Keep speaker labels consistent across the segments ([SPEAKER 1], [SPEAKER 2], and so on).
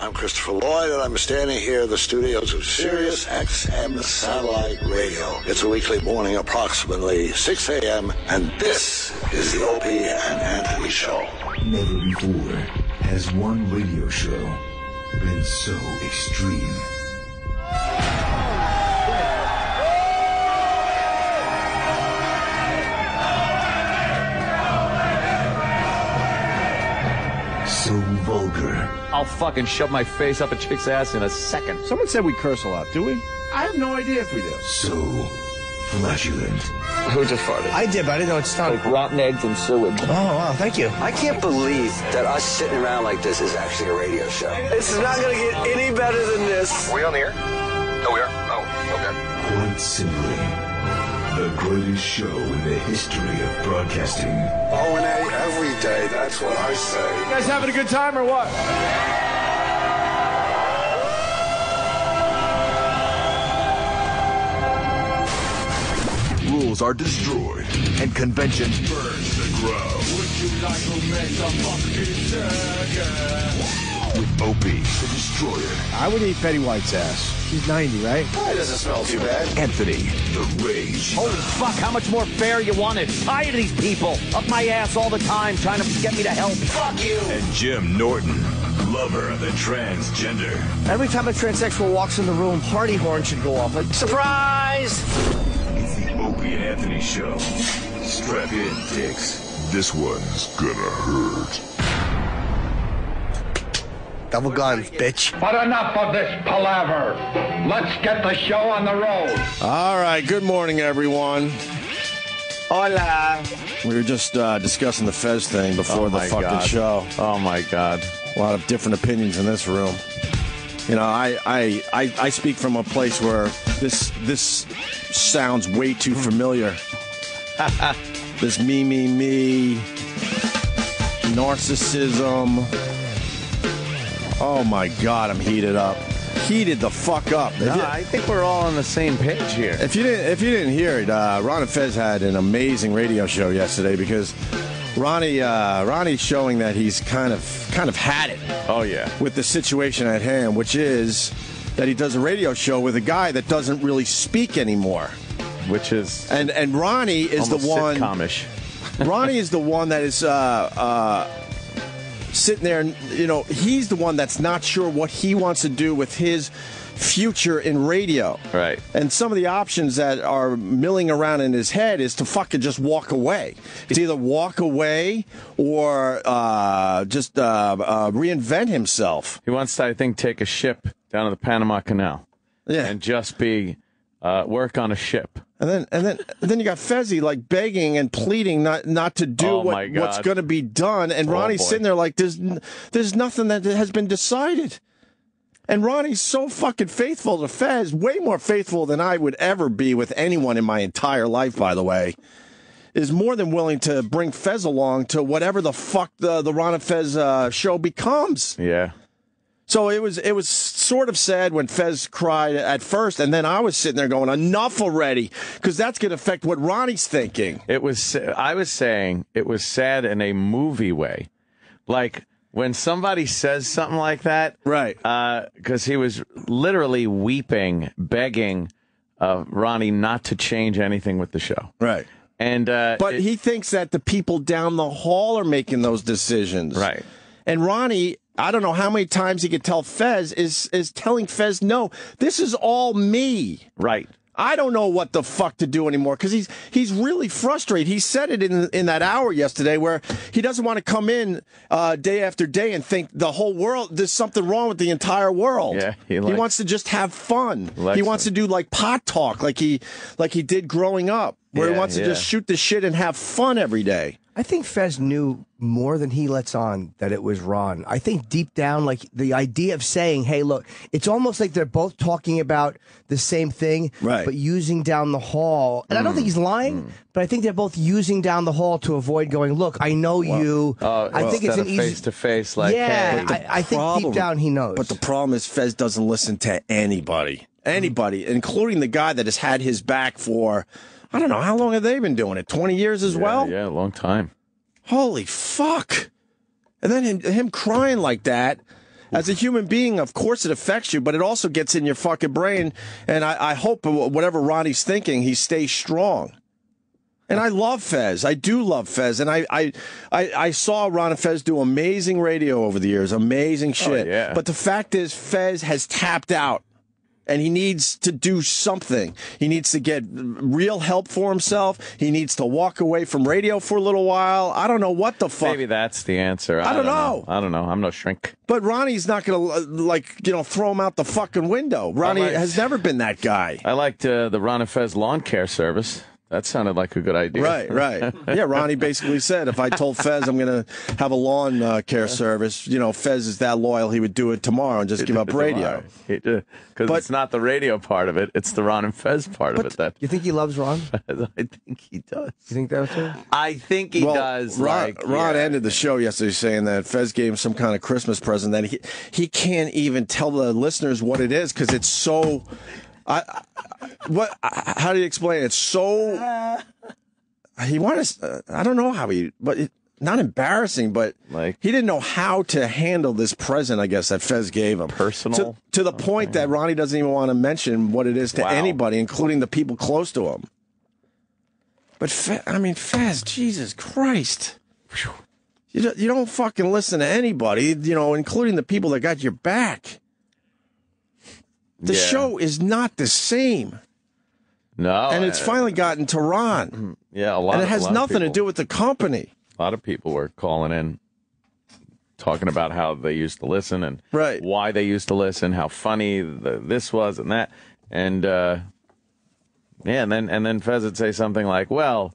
[SPEAKER 1] I'm Christopher Lloyd, and I'm standing here in the studios of Sirius XM Satellite Radio. It's a weekly morning, approximately 6 a.m., and this is the Opie and Anthony Show.
[SPEAKER 2] Never before has one radio show been so extreme. So vulgar.
[SPEAKER 3] I'll fucking shove my face up a chick's ass in a second.
[SPEAKER 4] Someone said we curse a lot, do we?
[SPEAKER 5] I have no idea if we do.
[SPEAKER 2] So flatulent.
[SPEAKER 3] Who just farted?
[SPEAKER 4] I did, but I didn't know it started.
[SPEAKER 3] Like rotten eggs and sewage.
[SPEAKER 4] Oh, wow, thank you.
[SPEAKER 6] I can't believe that us sitting around like this is actually a radio show. This is not going to get any better than this.
[SPEAKER 7] Are we on the air? Oh, we are? Oh, okay.
[SPEAKER 2] Quite simply, the greatest show in the history of broadcasting.
[SPEAKER 1] O and A every day, that's what I say.
[SPEAKER 4] You guys having a good time or what?
[SPEAKER 2] Rules are destroyed and conventions burned to the ground. With Opie, the Destroyer,
[SPEAKER 4] I would eat Betty White's ass. She's 90, right?
[SPEAKER 1] It doesn't smell too bad.
[SPEAKER 2] Anthony, the Rage,
[SPEAKER 3] Holy fuck, how much more fair you want it? Tired of these people. Up my ass all the time trying to get me to help. Fuck you.
[SPEAKER 2] and Jim Norton, lover of the transgender.
[SPEAKER 4] Every time a transsexual walks in the room, party horn should go off. Like, surprise!
[SPEAKER 2] It's the Opie and Anthony Show. Strap in, dicks. This one's gonna hurt.
[SPEAKER 4] Double guns, bitch.
[SPEAKER 5] But enough of this palaver. Let's get the show on the road.
[SPEAKER 8] All right. Good morning, everyone.
[SPEAKER 3] Hola.
[SPEAKER 8] We were just uh, discussing the Fez thing before
[SPEAKER 3] Oh,
[SPEAKER 8] the fucking
[SPEAKER 3] God.
[SPEAKER 8] show.
[SPEAKER 3] Oh my god.
[SPEAKER 8] A lot of different opinions in this room. You know, I, I I I speak from a place where this this sounds way too familiar. this me me me narcissism. Oh my God, I'm heated up. Heated the fuck up.
[SPEAKER 3] No,
[SPEAKER 8] you-
[SPEAKER 3] I think we're all on the same page here.
[SPEAKER 8] If you didn't, if you didn't hear it, uh, Ron and Fez had an amazing radio show yesterday because Ronnie, uh, Ronnie's showing that he's kind of, kind of had it
[SPEAKER 3] Oh yeah.
[SPEAKER 8] with the situation at hand, which is that he does a radio show with a guy that doesn't really speak anymore.
[SPEAKER 3] Which is
[SPEAKER 8] And and Ronnie is the one. Ronnie is the one that is uh, uh, sitting there, and you know, he's the one that's not sure what he wants to do with his future in radio.
[SPEAKER 3] Right.
[SPEAKER 8] And some of the options that are milling around in his head is to fucking just walk away. It's either walk away or uh, just uh, uh, reinvent himself.
[SPEAKER 3] He wants to, I think, take a ship down to the Panama Canal
[SPEAKER 8] Yeah.
[SPEAKER 3] and just be uh, work on a ship.
[SPEAKER 8] And then and then and then you got Fezzi like begging and pleading not not to do
[SPEAKER 3] Oh,
[SPEAKER 8] what, what's going to be done, and
[SPEAKER 3] Oh,
[SPEAKER 8] Ronnie's
[SPEAKER 3] boy.
[SPEAKER 8] sitting there like there's there's nothing that has been decided. And Ronnie's so fucking faithful to Fez, way more faithful than I would ever be with anyone in my entire life. By the way, is more than willing to bring Fez along to whatever the fuck the the Ron and Fez uh, show becomes.
[SPEAKER 3] Yeah.
[SPEAKER 8] So it was it was sort of sad when Fez cried at first, and then I was sitting there going, "Enough already," because that's going to affect what Ronnie's thinking.
[SPEAKER 3] It was. I was saying it was sad in a movie way, like when somebody says something like that,
[SPEAKER 8] Right.
[SPEAKER 3] Because he was literally weeping, begging uh, Ronnie not to change anything with the show,
[SPEAKER 8] Right.
[SPEAKER 3] and uh,
[SPEAKER 8] But
[SPEAKER 3] it-
[SPEAKER 8] he thinks that the people down the hall are making those decisions.
[SPEAKER 3] Right.
[SPEAKER 8] And Ronnie, I don't know how many times he could tell Fez is is telling Fez, "No, this is all me."
[SPEAKER 3] right.
[SPEAKER 8] I don't know what the fuck to do anymore because he's he's really frustrated. He said it in in that hour yesterday where he doesn't want to come in uh, day after day and think the whole world there's something wrong with the entire world.
[SPEAKER 3] Yeah, he
[SPEAKER 8] he, wants to just have fun.
[SPEAKER 3] Likes
[SPEAKER 8] he wants to do like pot talk, like he like he did growing up, where he
[SPEAKER 3] Yeah,
[SPEAKER 8] wants to just shoot the shit and have fun every day.
[SPEAKER 4] I think Fez knew more than he lets on that it was Ron. I think deep down, like the idea of saying, hey, look, it's almost like they're both talking about the same thing,
[SPEAKER 8] Right.
[SPEAKER 4] but using down the hall. And I don't think he's mm. lying, mm. but I think they're both using down the hall to avoid going, look, I know you.
[SPEAKER 3] Uh,
[SPEAKER 4] I think it's an easy.
[SPEAKER 3] face to face, like
[SPEAKER 4] yeah,
[SPEAKER 3] hey,
[SPEAKER 4] I, I think
[SPEAKER 8] Problem-
[SPEAKER 4] deep down he knows.
[SPEAKER 8] But the problem is Fez doesn't listen to anybody. Mm. Anybody, including the guy that has had his back for I don't know, how long have they been doing it? 20 years as
[SPEAKER 3] yeah,
[SPEAKER 8] well?
[SPEAKER 3] yeah, a long time.
[SPEAKER 8] Holy fuck. And then him, him crying like that. As a human being, of course it affects you, but it also gets in your fucking brain. And I, I hope whatever Ronnie's thinking, he stays strong. And I love Fez. I do love Fez. And I, I, I, I saw Ron and Fez do amazing radio over the years, amazing oh, shit.
[SPEAKER 3] yeah.
[SPEAKER 8] But the fact is, Fez has tapped out. And he needs to do something. He needs to get real help for himself. He needs to walk away from radio for a little while. I don't know what the fuck.
[SPEAKER 3] Maybe that's the answer. I,
[SPEAKER 8] I don't know.
[SPEAKER 3] I don't know. I'm no shrink.
[SPEAKER 8] But Ronnie's not going to, like, you know, throw him out the fucking window. Ronnie
[SPEAKER 3] like-
[SPEAKER 8] has never been that guy.
[SPEAKER 3] I liked uh, the Ron and Fez lawn care service. That sounded like a good idea.
[SPEAKER 8] Right, right. Yeah, Ronnie basically said if I told Fez I'm going to have a lawn uh, care service, you know, Fez is that loyal, he would do it tomorrow and just give up radio.
[SPEAKER 3] Because
[SPEAKER 8] But-
[SPEAKER 3] it's not the radio part of it; it's the Ron and Fez part of it. That
[SPEAKER 4] You think he loves Ron?
[SPEAKER 3] I think he does.
[SPEAKER 4] You think that too?
[SPEAKER 3] I think he
[SPEAKER 8] Well,
[SPEAKER 3] does.
[SPEAKER 8] Ron,
[SPEAKER 3] like,
[SPEAKER 8] Ron
[SPEAKER 3] yeah.
[SPEAKER 8] ended the show yesterday saying that Fez gave him some kind of Christmas present that he he can't even tell the listeners what it is because it's so. I, I what? How do you explain? it? It's so. He wanted. Uh, I don't know how he, but it, not embarrassing, but
[SPEAKER 3] Like-
[SPEAKER 8] he didn't know how to handle this present. I guess that Fez gave him
[SPEAKER 3] Personal?
[SPEAKER 8] to, to the point that Ronnie doesn't even want to mention what it is to
[SPEAKER 3] Wow.
[SPEAKER 8] anybody, including the people close to him. But Fe- I mean, Fez, Jesus Christ. You you don't fucking listen to anybody, you know, including the people that got your back. The
[SPEAKER 3] Yeah.
[SPEAKER 8] show is not the same.
[SPEAKER 3] No,
[SPEAKER 8] and it's
[SPEAKER 3] uh,
[SPEAKER 8] finally gotten to Ron.
[SPEAKER 3] yeah, a lot.
[SPEAKER 8] And it has
[SPEAKER 3] a lot of
[SPEAKER 8] nothing to do with the company.
[SPEAKER 3] A lot of people were calling in, talking about how they used to listen and
[SPEAKER 8] Right.
[SPEAKER 3] why they used to listen, how funny the, this was and that, and uh, yeah, and then and then Fez would say something like, "Well,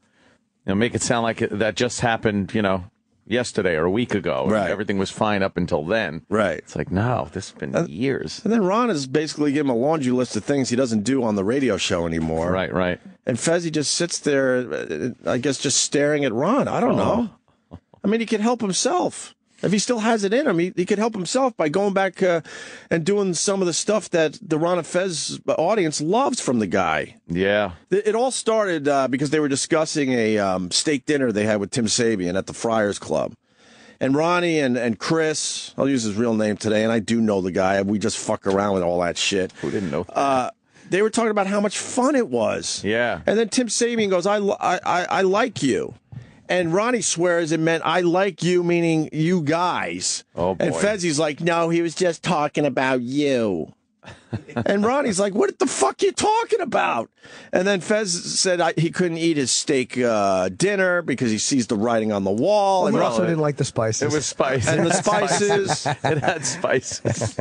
[SPEAKER 3] you know, make it sound like that just happened, you know, yesterday or a week ago.
[SPEAKER 8] Right.
[SPEAKER 3] Everything was fine up until then.
[SPEAKER 8] Right.
[SPEAKER 3] It's like, no, this has been years.
[SPEAKER 8] And then Ron is basically giving him a laundry list of things he doesn't do on the radio show anymore.
[SPEAKER 3] Right, right.
[SPEAKER 8] And Fezzi just sits there, I guess, just staring at Ron. I don't oh. know. I mean, he could help himself. If he still has it in him, he, he could help himself by going back uh, and doing some of the stuff that the Ron Fez audience loves from the guy.
[SPEAKER 3] Yeah.
[SPEAKER 8] It all started uh, because they were discussing a um, steak dinner they had with Tim Sabean at the Friars Club. And Ronnie and, and Chris, I'll use his real name today, and I do know the guy. We just fuck around with all that shit.
[SPEAKER 3] Who didn't know?
[SPEAKER 8] Uh, they were talking about how much fun it was.
[SPEAKER 3] Yeah.
[SPEAKER 8] And then Tim Sabean goes, I, I, I, I like you. And Ronnie swears it meant I like you, meaning you guys.
[SPEAKER 3] Oh, boy. And.
[SPEAKER 8] Fezzi's like, no, he was just talking about you. And Ronnie's like, what the fuck you talking about? And then Fez said I, he couldn't eat his steak uh, dinner because he sees the writing on the wall. and
[SPEAKER 4] He also didn't like the spices.
[SPEAKER 3] it was spice.
[SPEAKER 8] and the spices.
[SPEAKER 3] it had spices.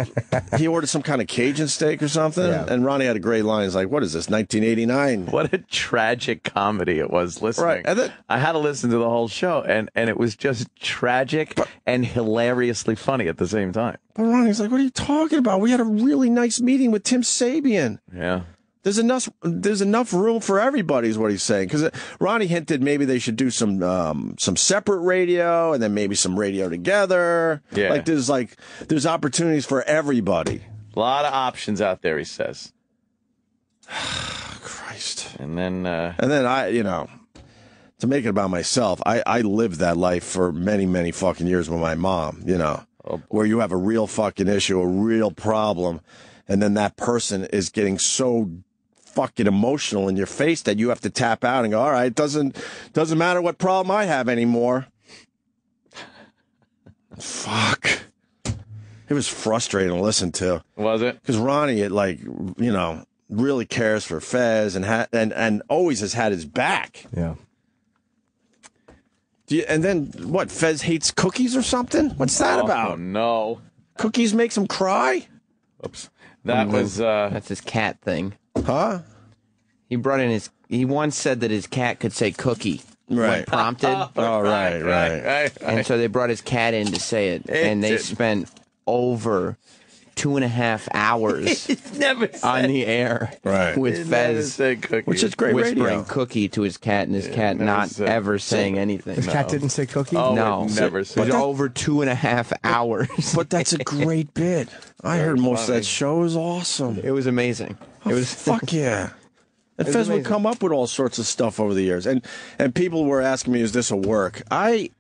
[SPEAKER 8] he ordered some kind of Cajun steak or something.
[SPEAKER 4] Yeah.
[SPEAKER 8] And Ronnie had a great line. He's like, what is this, 1989?
[SPEAKER 3] What a tragic comedy it was listening.
[SPEAKER 8] Right, and then-
[SPEAKER 3] I had to listen to the whole show, and, and it was just tragic and hilariously funny at the same time.
[SPEAKER 8] But Ronnie's like, what are you talking about? We had a really nice meeting with Tim Sabean.
[SPEAKER 3] Yeah.
[SPEAKER 8] There's enough. There's enough room for everybody, is what he's saying. Because Ronnie hinted maybe they should do some um, some separate radio and then maybe some radio together.
[SPEAKER 3] Yeah.
[SPEAKER 8] Like there's like there's opportunities for everybody.
[SPEAKER 3] A lot of options out there, he says.
[SPEAKER 8] Christ.
[SPEAKER 3] And then, uh,
[SPEAKER 8] And then I, you know, to make it about myself, I I lived that life for many many fucking years with my mom. You know, where you have a real fucking issue, a real problem, and then that person is getting so fucking emotional in your face that you have to tap out and go, all right, it doesn't doesn't matter what problem I have anymore. Fuck. It was frustrating to listen to
[SPEAKER 3] was it?
[SPEAKER 8] because Ronnie, it like you know, really cares for Fez and ha- and and always has had his back.
[SPEAKER 4] yeah.
[SPEAKER 8] Do you, and then what? Fez hates cookies or something? What's that
[SPEAKER 3] Oh,
[SPEAKER 8] about?
[SPEAKER 3] no.
[SPEAKER 8] Cookies makes him cry?
[SPEAKER 3] Oops. That was, uh,
[SPEAKER 9] That's his cat thing.
[SPEAKER 8] Huh?
[SPEAKER 9] He brought in his. He once said that his cat could say cookie when
[SPEAKER 8] Right.
[SPEAKER 9] prompted,
[SPEAKER 8] Oh, right, right.
[SPEAKER 3] right,
[SPEAKER 9] and so they brought his cat in to say it, and they
[SPEAKER 3] didn't.
[SPEAKER 9] spent over two and a half hours
[SPEAKER 3] never
[SPEAKER 9] on the air
[SPEAKER 8] Right.
[SPEAKER 9] with
[SPEAKER 3] never
[SPEAKER 9] Fez
[SPEAKER 3] said cookie.
[SPEAKER 8] Which is great
[SPEAKER 9] whispering
[SPEAKER 8] radio.
[SPEAKER 9] cookie to his cat, and his cat not
[SPEAKER 3] said-
[SPEAKER 9] ever saying anything.
[SPEAKER 4] His cat didn't say cookie.
[SPEAKER 3] Oh,
[SPEAKER 9] no,
[SPEAKER 3] never
[SPEAKER 9] It
[SPEAKER 3] said
[SPEAKER 9] was over two and a half hours.
[SPEAKER 8] But that's a great bit. I heard most of that show. It was awesome.
[SPEAKER 9] it was amazing. Oh, it was
[SPEAKER 8] Fuck yeah. And
[SPEAKER 9] was
[SPEAKER 8] Fez would come up with all sorts of stuff over the years, and and people were asking me, "Is this a work?" I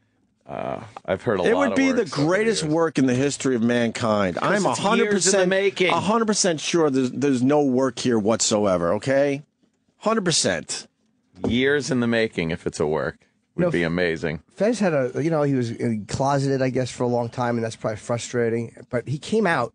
[SPEAKER 3] Uh, I've heard a lot.
[SPEAKER 8] It
[SPEAKER 3] lot
[SPEAKER 8] would
[SPEAKER 3] of
[SPEAKER 8] be the greatest
[SPEAKER 3] years.
[SPEAKER 8] work in the history of mankind. I'm
[SPEAKER 3] it's
[SPEAKER 8] hundred
[SPEAKER 3] years in the
[SPEAKER 8] percent
[SPEAKER 3] making.
[SPEAKER 8] hundred percent sure there's, there's no work here whatsoever. Okay, hundred percent.
[SPEAKER 3] years in the making. If it's a work, would
[SPEAKER 4] No,
[SPEAKER 3] be amazing.
[SPEAKER 4] Fez had a, you know, he was closeted, I guess, for a long time, and that's probably frustrating. But he came out,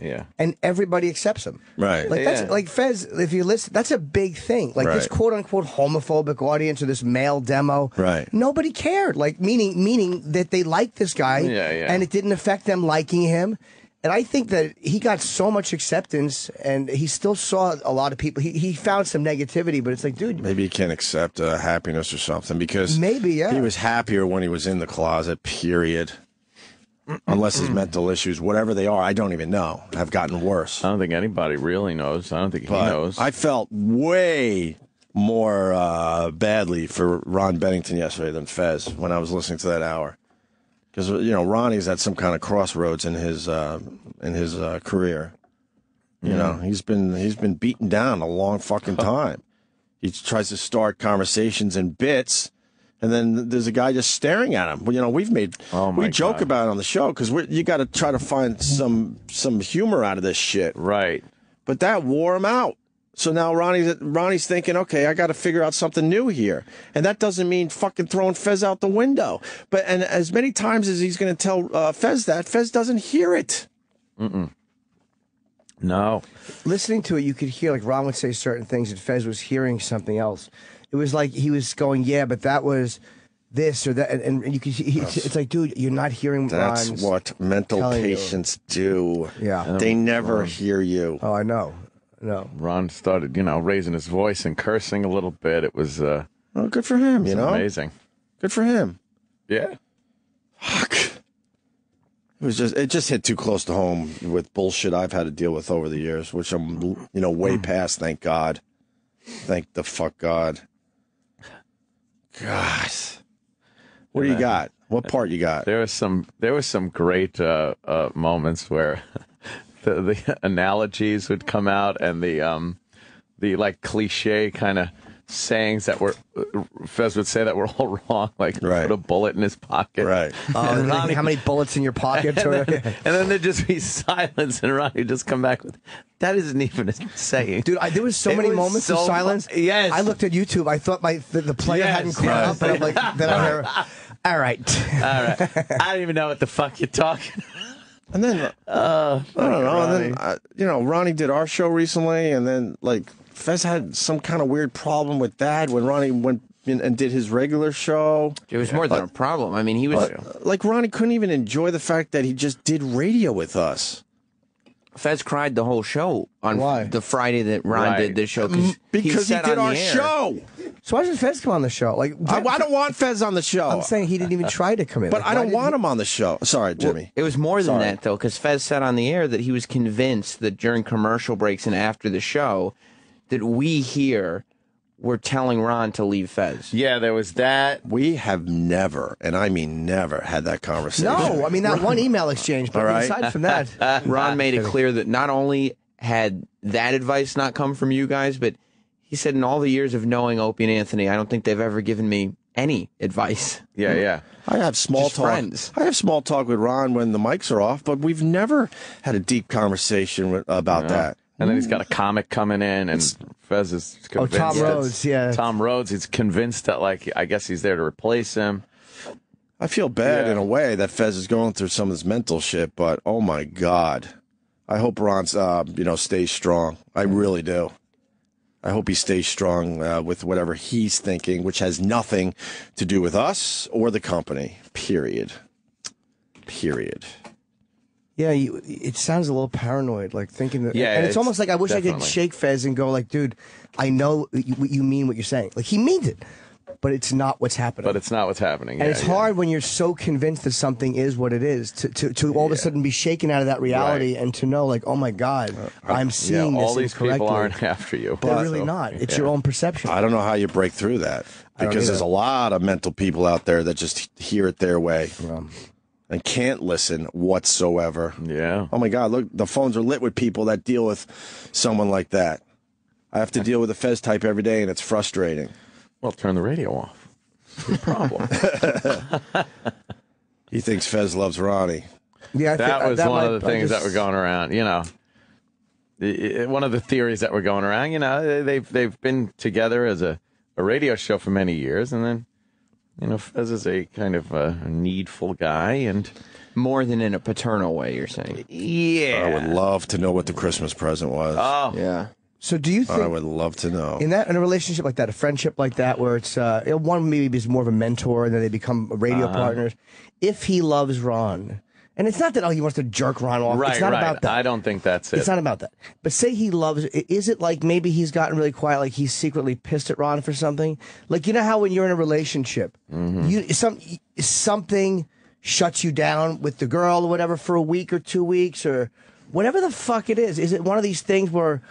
[SPEAKER 3] Yeah.
[SPEAKER 4] and everybody accepts him.
[SPEAKER 8] Right.
[SPEAKER 4] Like that's
[SPEAKER 3] Yeah.
[SPEAKER 4] like Fez. If you listen, that's a big thing. Like this quote unquote homophobic audience or this male demo.
[SPEAKER 8] Right.
[SPEAKER 4] Nobody cared. Like meaning meaning that they liked this guy.
[SPEAKER 3] Yeah, yeah.
[SPEAKER 4] And it didn't affect them liking him. And I think that he got so much acceptance, and he still saw a lot of people. He he found some negativity, but it's like, dude,
[SPEAKER 8] Maybe he can't accept uh, happiness or something because
[SPEAKER 4] Maybe, yeah.
[SPEAKER 8] he was happier when he was in the closet. Period. Unless his mental issues, whatever they are, I don't even know, have gotten worse.
[SPEAKER 3] I don't think anybody really knows. I don't think he knows.
[SPEAKER 8] I felt way more uh, badly for Ron Bennington yesterday than Fez when I was listening to that hour, because you know Ronnie's at some kind of crossroads in his uh, in his uh, career. You know, he's been he's been beaten down a long fucking time. he tries to start conversations in bits. And then there's a guy just staring at him. Well, you know, we've made
[SPEAKER 3] Oh,
[SPEAKER 8] we joke
[SPEAKER 3] God.
[SPEAKER 8] about it on the show because you got to try to find some some humor out of this shit.
[SPEAKER 3] right.
[SPEAKER 8] But that wore him out. So now Ronnie's Ronnie's thinking, okay, I got to figure out something new here, and that doesn't mean fucking throwing Fez out the window. But and as many times as he's going to tell uh, Fez that, Fez doesn't hear it.
[SPEAKER 3] No.
[SPEAKER 4] listening to it, you could hear like Ron would say certain things, and Fez was hearing something else. It was like he was going, "Yeah, but that was this or that," and, and you could. He, it's like, dude, you're not hearing.
[SPEAKER 8] That's
[SPEAKER 4] Ron's-
[SPEAKER 8] what mental
[SPEAKER 4] telling you.
[SPEAKER 8] patients do.
[SPEAKER 4] Yeah.
[SPEAKER 8] they never hear you.
[SPEAKER 4] Oh, I know. No.
[SPEAKER 3] Ron started, you know, raising his voice and cursing a little bit. It was uh,
[SPEAKER 8] Oh, good for him. You know,
[SPEAKER 3] amazing.
[SPEAKER 8] good for him.
[SPEAKER 3] Yeah.
[SPEAKER 8] Fuck. It was just it just hit too close to home with bullshit I've had to deal with over the years, which I'm you know way past. Thank God. Thank the fuck God. God. What do you got? What part you got?
[SPEAKER 3] There was some there was some great uh, uh, moments where the, the analogies would come out and the um the like cliche kind of sayings that were Fez would say that were all wrong, like
[SPEAKER 8] Right.
[SPEAKER 3] put a bullet in his pocket,
[SPEAKER 8] Right.
[SPEAKER 4] Oh,
[SPEAKER 3] And Ronnie-
[SPEAKER 4] how many bullets in your pocket?
[SPEAKER 3] and, then, and then there'd just be silence, and Ronnie would just come back with, "That isn't even a saying."
[SPEAKER 4] Dude, I, there was so
[SPEAKER 3] It
[SPEAKER 4] many
[SPEAKER 3] was
[SPEAKER 4] moments
[SPEAKER 3] so
[SPEAKER 4] of silence.
[SPEAKER 3] fu- yes.
[SPEAKER 4] I looked at YouTube. I thought my the, the player
[SPEAKER 3] Yes,
[SPEAKER 4] hadn't caught
[SPEAKER 3] yes.
[SPEAKER 4] up, and I'm like, then I hear, all right.
[SPEAKER 3] All right, I don't even know what the fuck you're talking.
[SPEAKER 8] And then
[SPEAKER 3] Uh,
[SPEAKER 8] I don't know. And then uh, you know, Ronnie did our show recently, and then like Fez had some kind of weird problem with that when Ronnie went and did his regular show.
[SPEAKER 9] It was more than a problem. I mean, he was uh,
[SPEAKER 8] Like Ronnie couldn't even enjoy the fact that he just did radio with us.
[SPEAKER 9] Fez cried the whole show on
[SPEAKER 4] Why?
[SPEAKER 9] the Friday that Ron
[SPEAKER 3] Right.
[SPEAKER 9] did this show
[SPEAKER 8] Because he,
[SPEAKER 9] said
[SPEAKER 8] did
[SPEAKER 9] on
[SPEAKER 8] our
[SPEAKER 9] the air-
[SPEAKER 8] show.
[SPEAKER 4] So why doesn't Fez come on the show? Like,
[SPEAKER 8] I, I don't want Fez on the show.
[SPEAKER 4] I'm saying he didn't even uh, try to come in.
[SPEAKER 8] but
[SPEAKER 4] Like,
[SPEAKER 8] I don't want
[SPEAKER 4] he-
[SPEAKER 8] him on the show. Sorry, Jimmy.
[SPEAKER 9] It was more than
[SPEAKER 8] Sorry.
[SPEAKER 9] that, though, because Fez said on the air that he was convinced that during commercial breaks and after the show, that we here were telling Ron to leave Fez.
[SPEAKER 3] Yeah, there was that.
[SPEAKER 8] we have never, and I mean never, had that conversation.
[SPEAKER 4] No, I mean that one email exchange. But
[SPEAKER 8] All right.
[SPEAKER 4] aside from that,
[SPEAKER 9] Ron made it clear that not only had that advice not come from you guys, but he said in all the years of knowing Opie and Anthony, I don't think they've ever given me any advice.
[SPEAKER 3] Yeah, yeah.
[SPEAKER 8] I have small
[SPEAKER 9] Just
[SPEAKER 8] talk.
[SPEAKER 9] friends.
[SPEAKER 8] I have small talk with Ron when the mics are off, but we've never had a deep conversation with, about that.
[SPEAKER 3] And then he's got a comic coming in, and Fez is convinced.
[SPEAKER 4] Oh,
[SPEAKER 3] convinced.
[SPEAKER 4] Tom
[SPEAKER 3] that-
[SPEAKER 4] Rhodes, yeah.
[SPEAKER 3] Tom Rhodes. He's convinced that, like, I guess he's there to replace him.
[SPEAKER 8] I feel bad
[SPEAKER 3] Yeah.
[SPEAKER 8] in a way that Fez is going through some of this mental shit, but oh my god, I hope Ron's uh, you know stays strong. I really do. I hope he stays strong uh, with whatever he's thinking, which has nothing to do with us or the company. Period. Period.
[SPEAKER 4] Yeah, you, it sounds a little paranoid. Like thinking that.
[SPEAKER 3] Yeah,
[SPEAKER 4] and it's,
[SPEAKER 3] it's
[SPEAKER 4] almost like I wish I could shake Fez and go like, dude, I know you, you mean what you're saying. Like he means it, but it's not what's happening.
[SPEAKER 3] But it's not what's happening.
[SPEAKER 4] and
[SPEAKER 3] Yeah,
[SPEAKER 4] it's
[SPEAKER 3] yeah.
[SPEAKER 4] hard when you're so convinced that something is what it is to, to, to all of a sudden be shaken out of that reality and to know like, oh my God, uh, I'm
[SPEAKER 3] Yeah,
[SPEAKER 4] seeing
[SPEAKER 3] all
[SPEAKER 4] this
[SPEAKER 3] these people
[SPEAKER 4] incorrectly.
[SPEAKER 3] aren't after you.
[SPEAKER 4] They're really
[SPEAKER 3] So,
[SPEAKER 4] not. It's
[SPEAKER 3] yeah.
[SPEAKER 4] your own perception.
[SPEAKER 8] I don't know how you break through that because there's a lot of mental people out there that just hear it their way and can't listen whatsoever.
[SPEAKER 3] Yeah.
[SPEAKER 8] Oh my God, look, the phones are lit with people that deal with someone like that. I have to deal with a Fez type every day, and it's frustrating.
[SPEAKER 3] Well, turn the radio off. What's the problem?
[SPEAKER 8] He thinks Fez loves Ronnie.
[SPEAKER 4] Yeah, I
[SPEAKER 3] that
[SPEAKER 4] uh,
[SPEAKER 3] was
[SPEAKER 4] that
[SPEAKER 3] one
[SPEAKER 4] might-
[SPEAKER 3] of the
[SPEAKER 4] I
[SPEAKER 3] things that were going around. You know, I- I- one of the theories that were going around. You know, they've they've been together as a, a radio show for many years, and then you know, Fez is a kind of a needful guy, and
[SPEAKER 9] More than in a paternal way, you're saying.
[SPEAKER 3] yeah,
[SPEAKER 8] I would love to know what the Christmas present was.
[SPEAKER 3] oh
[SPEAKER 9] Yeah.
[SPEAKER 4] So do you think I
[SPEAKER 8] would love to know.
[SPEAKER 4] in that in a relationship like that, a friendship like that, where it's uh, one maybe is more of a mentor and then they become radio
[SPEAKER 3] Uh-huh.
[SPEAKER 4] partners. If he loves Ron, and it's not that oh he wants to jerk Ron off.
[SPEAKER 3] right,
[SPEAKER 4] it's not
[SPEAKER 3] right.
[SPEAKER 4] about that.
[SPEAKER 3] I don't think that's it.
[SPEAKER 4] It's not about that. But say he loves. Is it like maybe he's gotten really quiet, like he's secretly pissed at Ron for something? Like you know how when you're in a relationship,
[SPEAKER 3] Mm-hmm.
[SPEAKER 4] you some something shuts you down with the girl or whatever for a week or two weeks or whatever the fuck it is. Is it one of these things where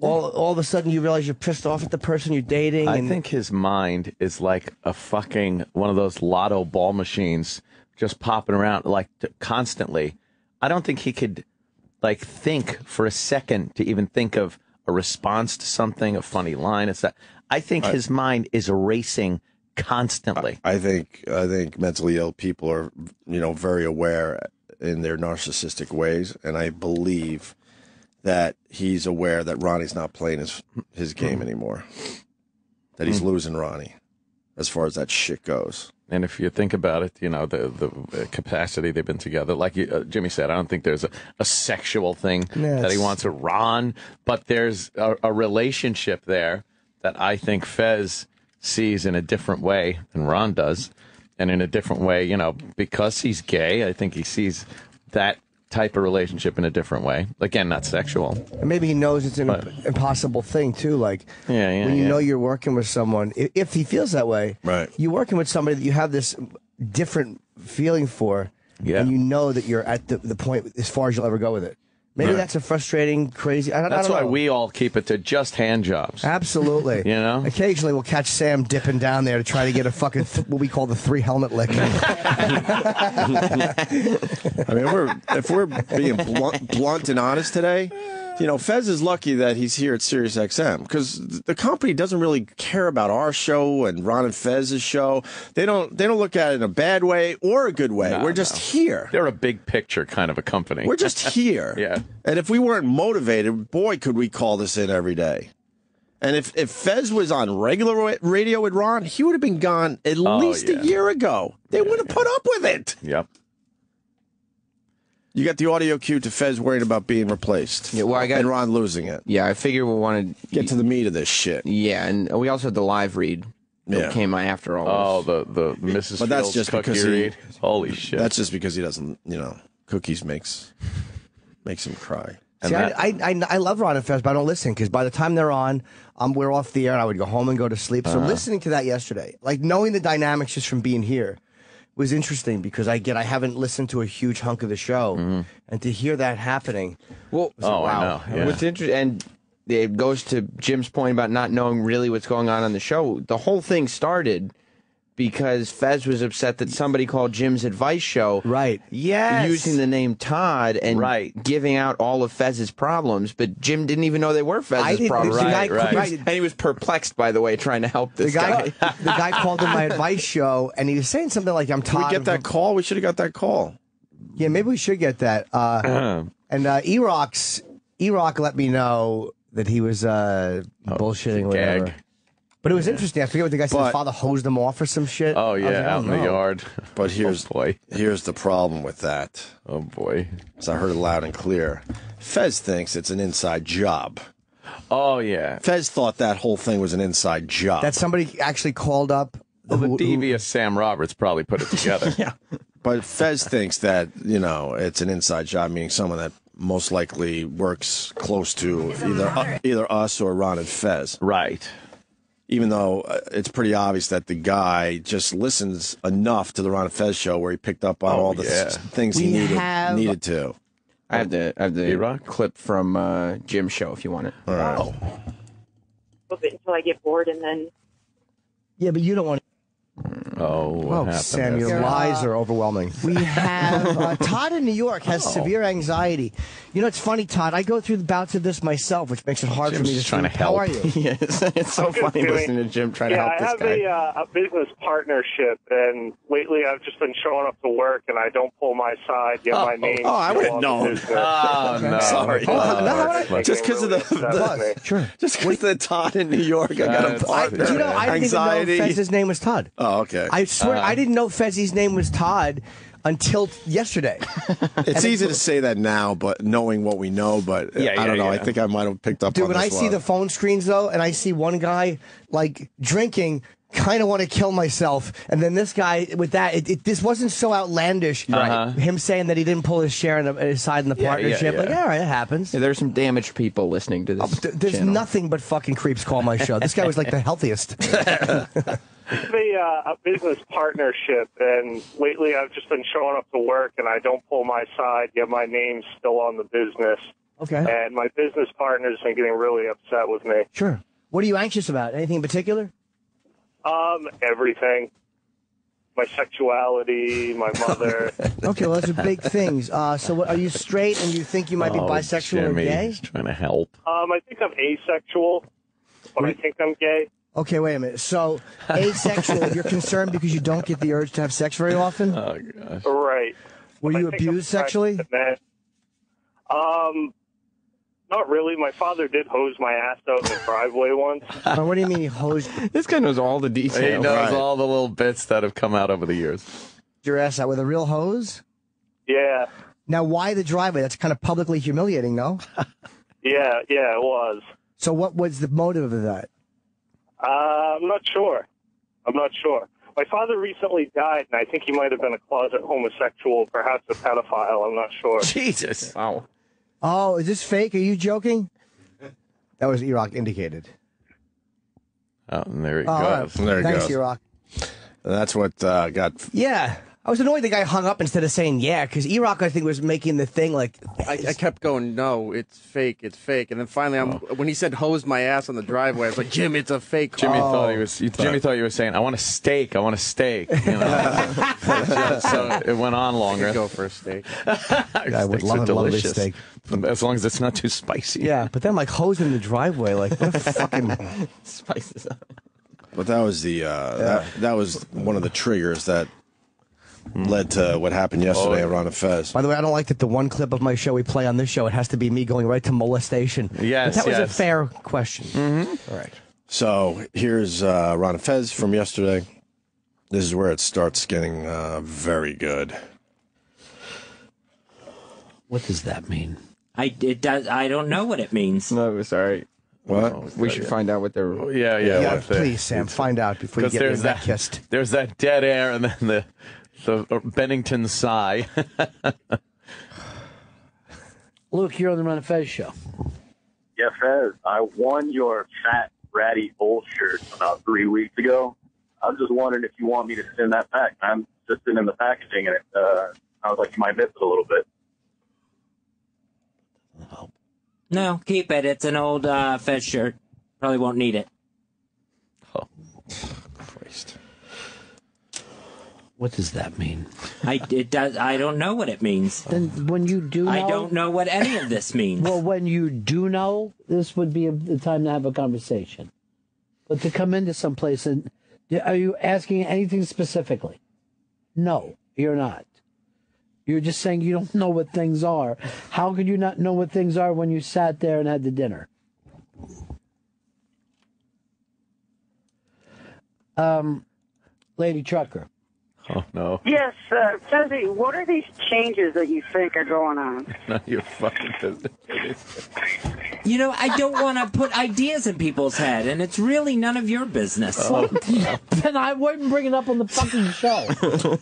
[SPEAKER 4] all all of a sudden you realize you're pissed off at the person you're dating?
[SPEAKER 3] I
[SPEAKER 4] and,
[SPEAKER 3] think his mind is like a fucking one of those lotto ball machines just popping around like constantly. I don't think he could like think for a second to even think of a response to something, a funny line. It's that I think his mind is racing constantly.
[SPEAKER 8] I think I think mentally ill people are you know very aware in their narcissistic ways, and I believe that he's aware that Ronnie's not playing his his game hmm. anymore. That he's hmm. losing Ronnie, as far as that shit goes.
[SPEAKER 3] And if you think about it, you know the the capacity they've been together. Like you, uh, Jimmy said, I don't think there's a, a sexual thing
[SPEAKER 4] No,
[SPEAKER 3] that he wants to Ron, but there's a, a relationship there that I think Fez sees in a different way than Ron does, and in a different way, you know, because he's gay. I think he sees that type of relationship in a different way. Again, not sexual.
[SPEAKER 4] And maybe he knows it's an
[SPEAKER 3] But-
[SPEAKER 4] impossible thing too. Like
[SPEAKER 3] Yeah, yeah,
[SPEAKER 4] when you
[SPEAKER 3] yeah.
[SPEAKER 4] know you're working with someone, if he feels that way,
[SPEAKER 8] Right.
[SPEAKER 4] You're working with somebody that you have this different feeling for,
[SPEAKER 3] Yeah.
[SPEAKER 4] and you know that you're at the, the point as far as you'll ever go with it. Maybe that's a frustrating, crazy. I
[SPEAKER 3] That's
[SPEAKER 4] I don't
[SPEAKER 3] why
[SPEAKER 4] know.
[SPEAKER 3] we all keep it to just hand jobs.
[SPEAKER 4] Absolutely.
[SPEAKER 3] You know?
[SPEAKER 4] Occasionally we'll catch Sam dipping down there to try to get a fucking, th- what we call the three helmet lick.
[SPEAKER 8] I mean, we're if we're being blunt, blunt and honest today, you know, Fez is lucky that he's here at Sirius XM because the company doesn't really care about our show and Ron and Fez's show. They don't they don't look at it in a bad way or a good way.
[SPEAKER 3] No,
[SPEAKER 8] we're just
[SPEAKER 3] no.
[SPEAKER 8] here.
[SPEAKER 3] They're a big picture kind of a company.
[SPEAKER 8] We're just here.
[SPEAKER 3] Yeah.
[SPEAKER 8] And if we weren't motivated, boy, could we call this in every day. And if, if Fez was on regular radio with Ron, he would have been gone at oh, least
[SPEAKER 3] Oh, yeah.
[SPEAKER 8] a year ago. They would have put up with it.
[SPEAKER 3] Yep.
[SPEAKER 8] You got the audio cue to Fez worried about being replaced.
[SPEAKER 9] Yeah, well, I got-
[SPEAKER 8] and Ron losing it.
[SPEAKER 9] Yeah, I figure we wanted.
[SPEAKER 8] To get to the meat of this shit.
[SPEAKER 9] Yeah, and we also had the live read that
[SPEAKER 8] Yeah.
[SPEAKER 9] came after all.
[SPEAKER 3] Oh, the the Mrs.
[SPEAKER 8] But that's just because he-
[SPEAKER 3] read. Holy shit!
[SPEAKER 8] That's just because he doesn't, you know, cookies makes makes him cry.
[SPEAKER 3] And
[SPEAKER 4] See,
[SPEAKER 3] that-
[SPEAKER 4] I, I, I, I love Ron and Fez, but I don't listen because by the time they're on, um, we're off the air and I would go home and go to sleep. So listening to that yesterday, like knowing the dynamics just from being here, was interesting because I get I haven't listened to a huge hunk of the show, mm-hmm. and to hear that happening,
[SPEAKER 9] well,
[SPEAKER 3] Oh, I know. Yeah.
[SPEAKER 9] What's interesting, and it goes to Jim's point about not knowing really what's going on on the show. The whole thing started because Fez was upset that somebody called Jim's advice show
[SPEAKER 4] right?
[SPEAKER 3] yes.
[SPEAKER 9] using the name Todd and
[SPEAKER 3] Right.
[SPEAKER 9] giving out all of Fez's problems, but Jim didn't even know they were Fez's
[SPEAKER 4] didn't-
[SPEAKER 9] problems.
[SPEAKER 4] the guy-
[SPEAKER 3] Right, right.
[SPEAKER 4] the guy-
[SPEAKER 9] And he was perplexed, by the way, trying to help
[SPEAKER 4] The
[SPEAKER 9] this
[SPEAKER 4] guy,
[SPEAKER 9] guy.
[SPEAKER 4] the guy called in my advice show, and he was saying something like, "I'm
[SPEAKER 8] Did we get that call? We should have got that call.
[SPEAKER 4] Yeah, maybe we should get that. Uh, and uh, Erox, Erock let me know that he was uh, bullshitting or whatever.
[SPEAKER 3] gag.
[SPEAKER 4] But it was interesting. I forget what the guy said.
[SPEAKER 8] But-
[SPEAKER 4] His father hosed him off or some shit.
[SPEAKER 3] Oh
[SPEAKER 4] I was
[SPEAKER 3] yeah,
[SPEAKER 4] like,
[SPEAKER 3] out
[SPEAKER 4] oh,
[SPEAKER 3] in the
[SPEAKER 4] no.
[SPEAKER 3] yard.
[SPEAKER 8] But here's
[SPEAKER 3] oh boy.
[SPEAKER 8] here's the problem with that.
[SPEAKER 3] Oh boy.
[SPEAKER 8] So I heard it loud and clear. Fez thinks it's an inside job.
[SPEAKER 3] Oh yeah.
[SPEAKER 8] Fez thought that whole thing was an inside job.
[SPEAKER 4] That somebody actually called up.
[SPEAKER 3] Well, the
[SPEAKER 4] who- who-
[SPEAKER 3] devious Sam Roberts probably put it together. yeah.
[SPEAKER 8] But Fez thinks that, you know, it's an inside job, meaning someone that most likely works close to either uh, either us or Ron and Fez.
[SPEAKER 3] Right.
[SPEAKER 8] Even though uh, it's pretty obvious that the guy just listens enough to the Ron and Fez show where he picked up on
[SPEAKER 3] Oh,
[SPEAKER 8] all the
[SPEAKER 3] yeah.
[SPEAKER 8] s- things he needed
[SPEAKER 4] have-
[SPEAKER 8] needed to.
[SPEAKER 9] I have the I have the
[SPEAKER 3] E-Rock?
[SPEAKER 9] clip from uh, Jim's show if you want it.
[SPEAKER 8] All right.
[SPEAKER 10] little bit until I get bored, and then
[SPEAKER 4] Yeah, but you don't want.
[SPEAKER 3] Oh, what
[SPEAKER 4] Oh,
[SPEAKER 3] happened?
[SPEAKER 4] Sam, your lies are overwhelming. We have uh, Todd in New York has
[SPEAKER 3] Oh.
[SPEAKER 4] severe anxiety. You know, it's funny, Todd. I go through the bouts of this myself, which makes it hard for me to
[SPEAKER 3] Jim's trying
[SPEAKER 4] sleep.
[SPEAKER 3] to
[SPEAKER 4] How are you?
[SPEAKER 9] yes, it's so funny
[SPEAKER 10] doing.
[SPEAKER 9] listening to Jim trying
[SPEAKER 10] yeah,
[SPEAKER 9] to help
[SPEAKER 10] I
[SPEAKER 9] this
[SPEAKER 10] have
[SPEAKER 9] guy.
[SPEAKER 10] a, uh, a business partnership, and lately I've just been showing up to work, and I don't pull my side. Yet my name.
[SPEAKER 8] oh, I would've known.
[SPEAKER 3] Oh, no.
[SPEAKER 8] Sorry.
[SPEAKER 4] Oh, how- no,
[SPEAKER 8] Just because of the, the
[SPEAKER 4] Sure.
[SPEAKER 8] just because the Todd in New York, I got a
[SPEAKER 3] That's-
[SPEAKER 4] I, do you know, I didn't
[SPEAKER 8] Anxiety.
[SPEAKER 4] even know Fez's name was Todd.
[SPEAKER 8] oh, okay.
[SPEAKER 4] I swear, I didn't know Fezzi's name was Todd until yesterday.
[SPEAKER 8] it's easy to say that now, but knowing what we know, but uh,
[SPEAKER 3] Yeah,
[SPEAKER 8] I
[SPEAKER 3] yeah,
[SPEAKER 8] don't know. I think I might have picked up
[SPEAKER 4] Dude,
[SPEAKER 8] on
[SPEAKER 4] when I
[SPEAKER 8] this
[SPEAKER 4] see
[SPEAKER 8] one.
[SPEAKER 4] the phone screens though, and I see one guy like drinking, kind of want to kill myself, and then this guy with that, it, it, this wasn't so outlandish.
[SPEAKER 3] Uh-huh.
[SPEAKER 4] Him saying that he didn't pull his share in the, his side in the
[SPEAKER 3] Yeah, yeah,
[SPEAKER 4] partnership, like,
[SPEAKER 3] yeah.
[SPEAKER 4] all right, it happens.
[SPEAKER 9] Yeah, there's some damaged people listening to this.
[SPEAKER 4] Th- There's
[SPEAKER 9] channel.
[SPEAKER 4] nothing but fucking creeps call my show. This guy was like the healthiest.
[SPEAKER 10] I a, uh, a business partnership, and lately I've just been showing up to work, and I don't pull my side. Yet my name's still on the business,
[SPEAKER 4] Okay,
[SPEAKER 10] and my business partner's been getting really upset with me.
[SPEAKER 4] sure. What are you anxious about? Anything in particular?
[SPEAKER 10] Um, everything. My sexuality, my mother.
[SPEAKER 4] Okay, well, those are big things. Uh, so, what, are you straight and you think you might be
[SPEAKER 3] Oh,
[SPEAKER 4] bisexual
[SPEAKER 3] Jimmy,
[SPEAKER 4] or gay?
[SPEAKER 3] He's trying to help.
[SPEAKER 10] um, I think I'm asexual, but I think I'm gay.
[SPEAKER 4] Okay, wait a minute. So, asexual, you're concerned because you don't get the urge to have sex very often?
[SPEAKER 3] Oh, gosh.
[SPEAKER 10] Right.
[SPEAKER 4] Were
[SPEAKER 10] I
[SPEAKER 4] you abused sexually?
[SPEAKER 10] attracted to men. Um, not really. My father did hose my ass out in the driveway once.
[SPEAKER 4] Or what do you mean he hosed
[SPEAKER 9] This guy knows all the details.
[SPEAKER 3] He knows
[SPEAKER 8] Right.
[SPEAKER 3] all the little bits that have come out over the years.
[SPEAKER 4] your ass out with a real hose?
[SPEAKER 10] Yeah,
[SPEAKER 4] Now, why the driveway? That's kind of publicly humiliating, no?
[SPEAKER 10] yeah, yeah. It was.
[SPEAKER 4] So, what was the motive of that?
[SPEAKER 10] Uh, I'm not sure. I'm not sure. My father recently died, and I think he might have been a closet homosexual, perhaps a pedophile. I'm not sure.
[SPEAKER 3] Jesus.
[SPEAKER 9] Wow.
[SPEAKER 4] Oh, is this fake? Are you joking? That was E-Rock indicated.
[SPEAKER 3] Oh, and there he
[SPEAKER 4] Oh, all right.
[SPEAKER 3] goes.
[SPEAKER 8] There it
[SPEAKER 4] Thanks,
[SPEAKER 8] goes.
[SPEAKER 4] E-Rock.
[SPEAKER 8] That's what uh, got.
[SPEAKER 4] Yeah. I was annoyed the guy hung up instead of saying yeah, because E-Rock, I think, was making the thing like.
[SPEAKER 11] I, I kept going, no, it's fake, it's fake, and then finally, I'm when he said hose my ass on the driveway, I was like, Jim, it's a fake.
[SPEAKER 3] Jimmy
[SPEAKER 11] call."
[SPEAKER 3] thought he was. Jimmy thought you were saying, "I want a steak. I want a steak." You know? so it went on longer.
[SPEAKER 11] I'd go for a steak.
[SPEAKER 4] I would
[SPEAKER 3] Steaks
[SPEAKER 4] love a lovely steak.
[SPEAKER 3] as long as it's not too spicy.
[SPEAKER 4] Yeah, but then like hose in the driveway, like what a fucking.
[SPEAKER 9] Spices up.
[SPEAKER 8] But that was the uh, that, that was one of the triggers that led to what happened yesterday
[SPEAKER 3] Oh,
[SPEAKER 8] around the Fez.
[SPEAKER 4] By the way, I don't like that the one clip of my show we play on this show, it has to be me going right to molestation.
[SPEAKER 3] Yes,
[SPEAKER 4] But that was a fair question. Mm-hmm. All right.
[SPEAKER 8] So here's uh, Ron Fez from yesterday. This is where it starts getting uh, very good.
[SPEAKER 12] What does that mean?
[SPEAKER 13] I it does. I don't know what it means.
[SPEAKER 9] No, sorry.
[SPEAKER 8] What?
[SPEAKER 9] We should find out what they're.
[SPEAKER 3] Yeah, yeah.
[SPEAKER 4] Yeah, please, Sam, find out before you get your
[SPEAKER 3] there's that
[SPEAKER 4] kissed.
[SPEAKER 3] there's that dead air, and then the the Bennington sigh.
[SPEAKER 12] Luke, you're on the Ron and Fez show.
[SPEAKER 14] Yeah, Fez, I won your fat ratty bull shirt about three weeks ago. I was just wondering if you want me to send that back. I'm just in the packaging, and it uh, sounds like you might miss it a little bit.
[SPEAKER 13] No, keep it. It's an old uh, Fez shirt. Probably won't need it.
[SPEAKER 8] Christ.
[SPEAKER 12] What does that mean?
[SPEAKER 13] I it does. I don't know what it means.
[SPEAKER 12] Then when you do know,
[SPEAKER 13] I don't know what any of this means.
[SPEAKER 12] Well, when you do know, this would be a, the time to have a conversation. But to come into some place and are you asking anything specifically? No, you're not. You're just saying you don't know what things are. How could you not know what things are when you sat there and had the dinner? Um, Lady Trucker.
[SPEAKER 3] Oh no,
[SPEAKER 15] Yes, uh, Fezzi, what are these changes that you think are going on?
[SPEAKER 3] none of your fucking business.
[SPEAKER 13] You know, I don't want to put ideas in people's head, and it's really none of your business.
[SPEAKER 3] Oh.
[SPEAKER 12] then I wouldn't bring it up on the fucking show.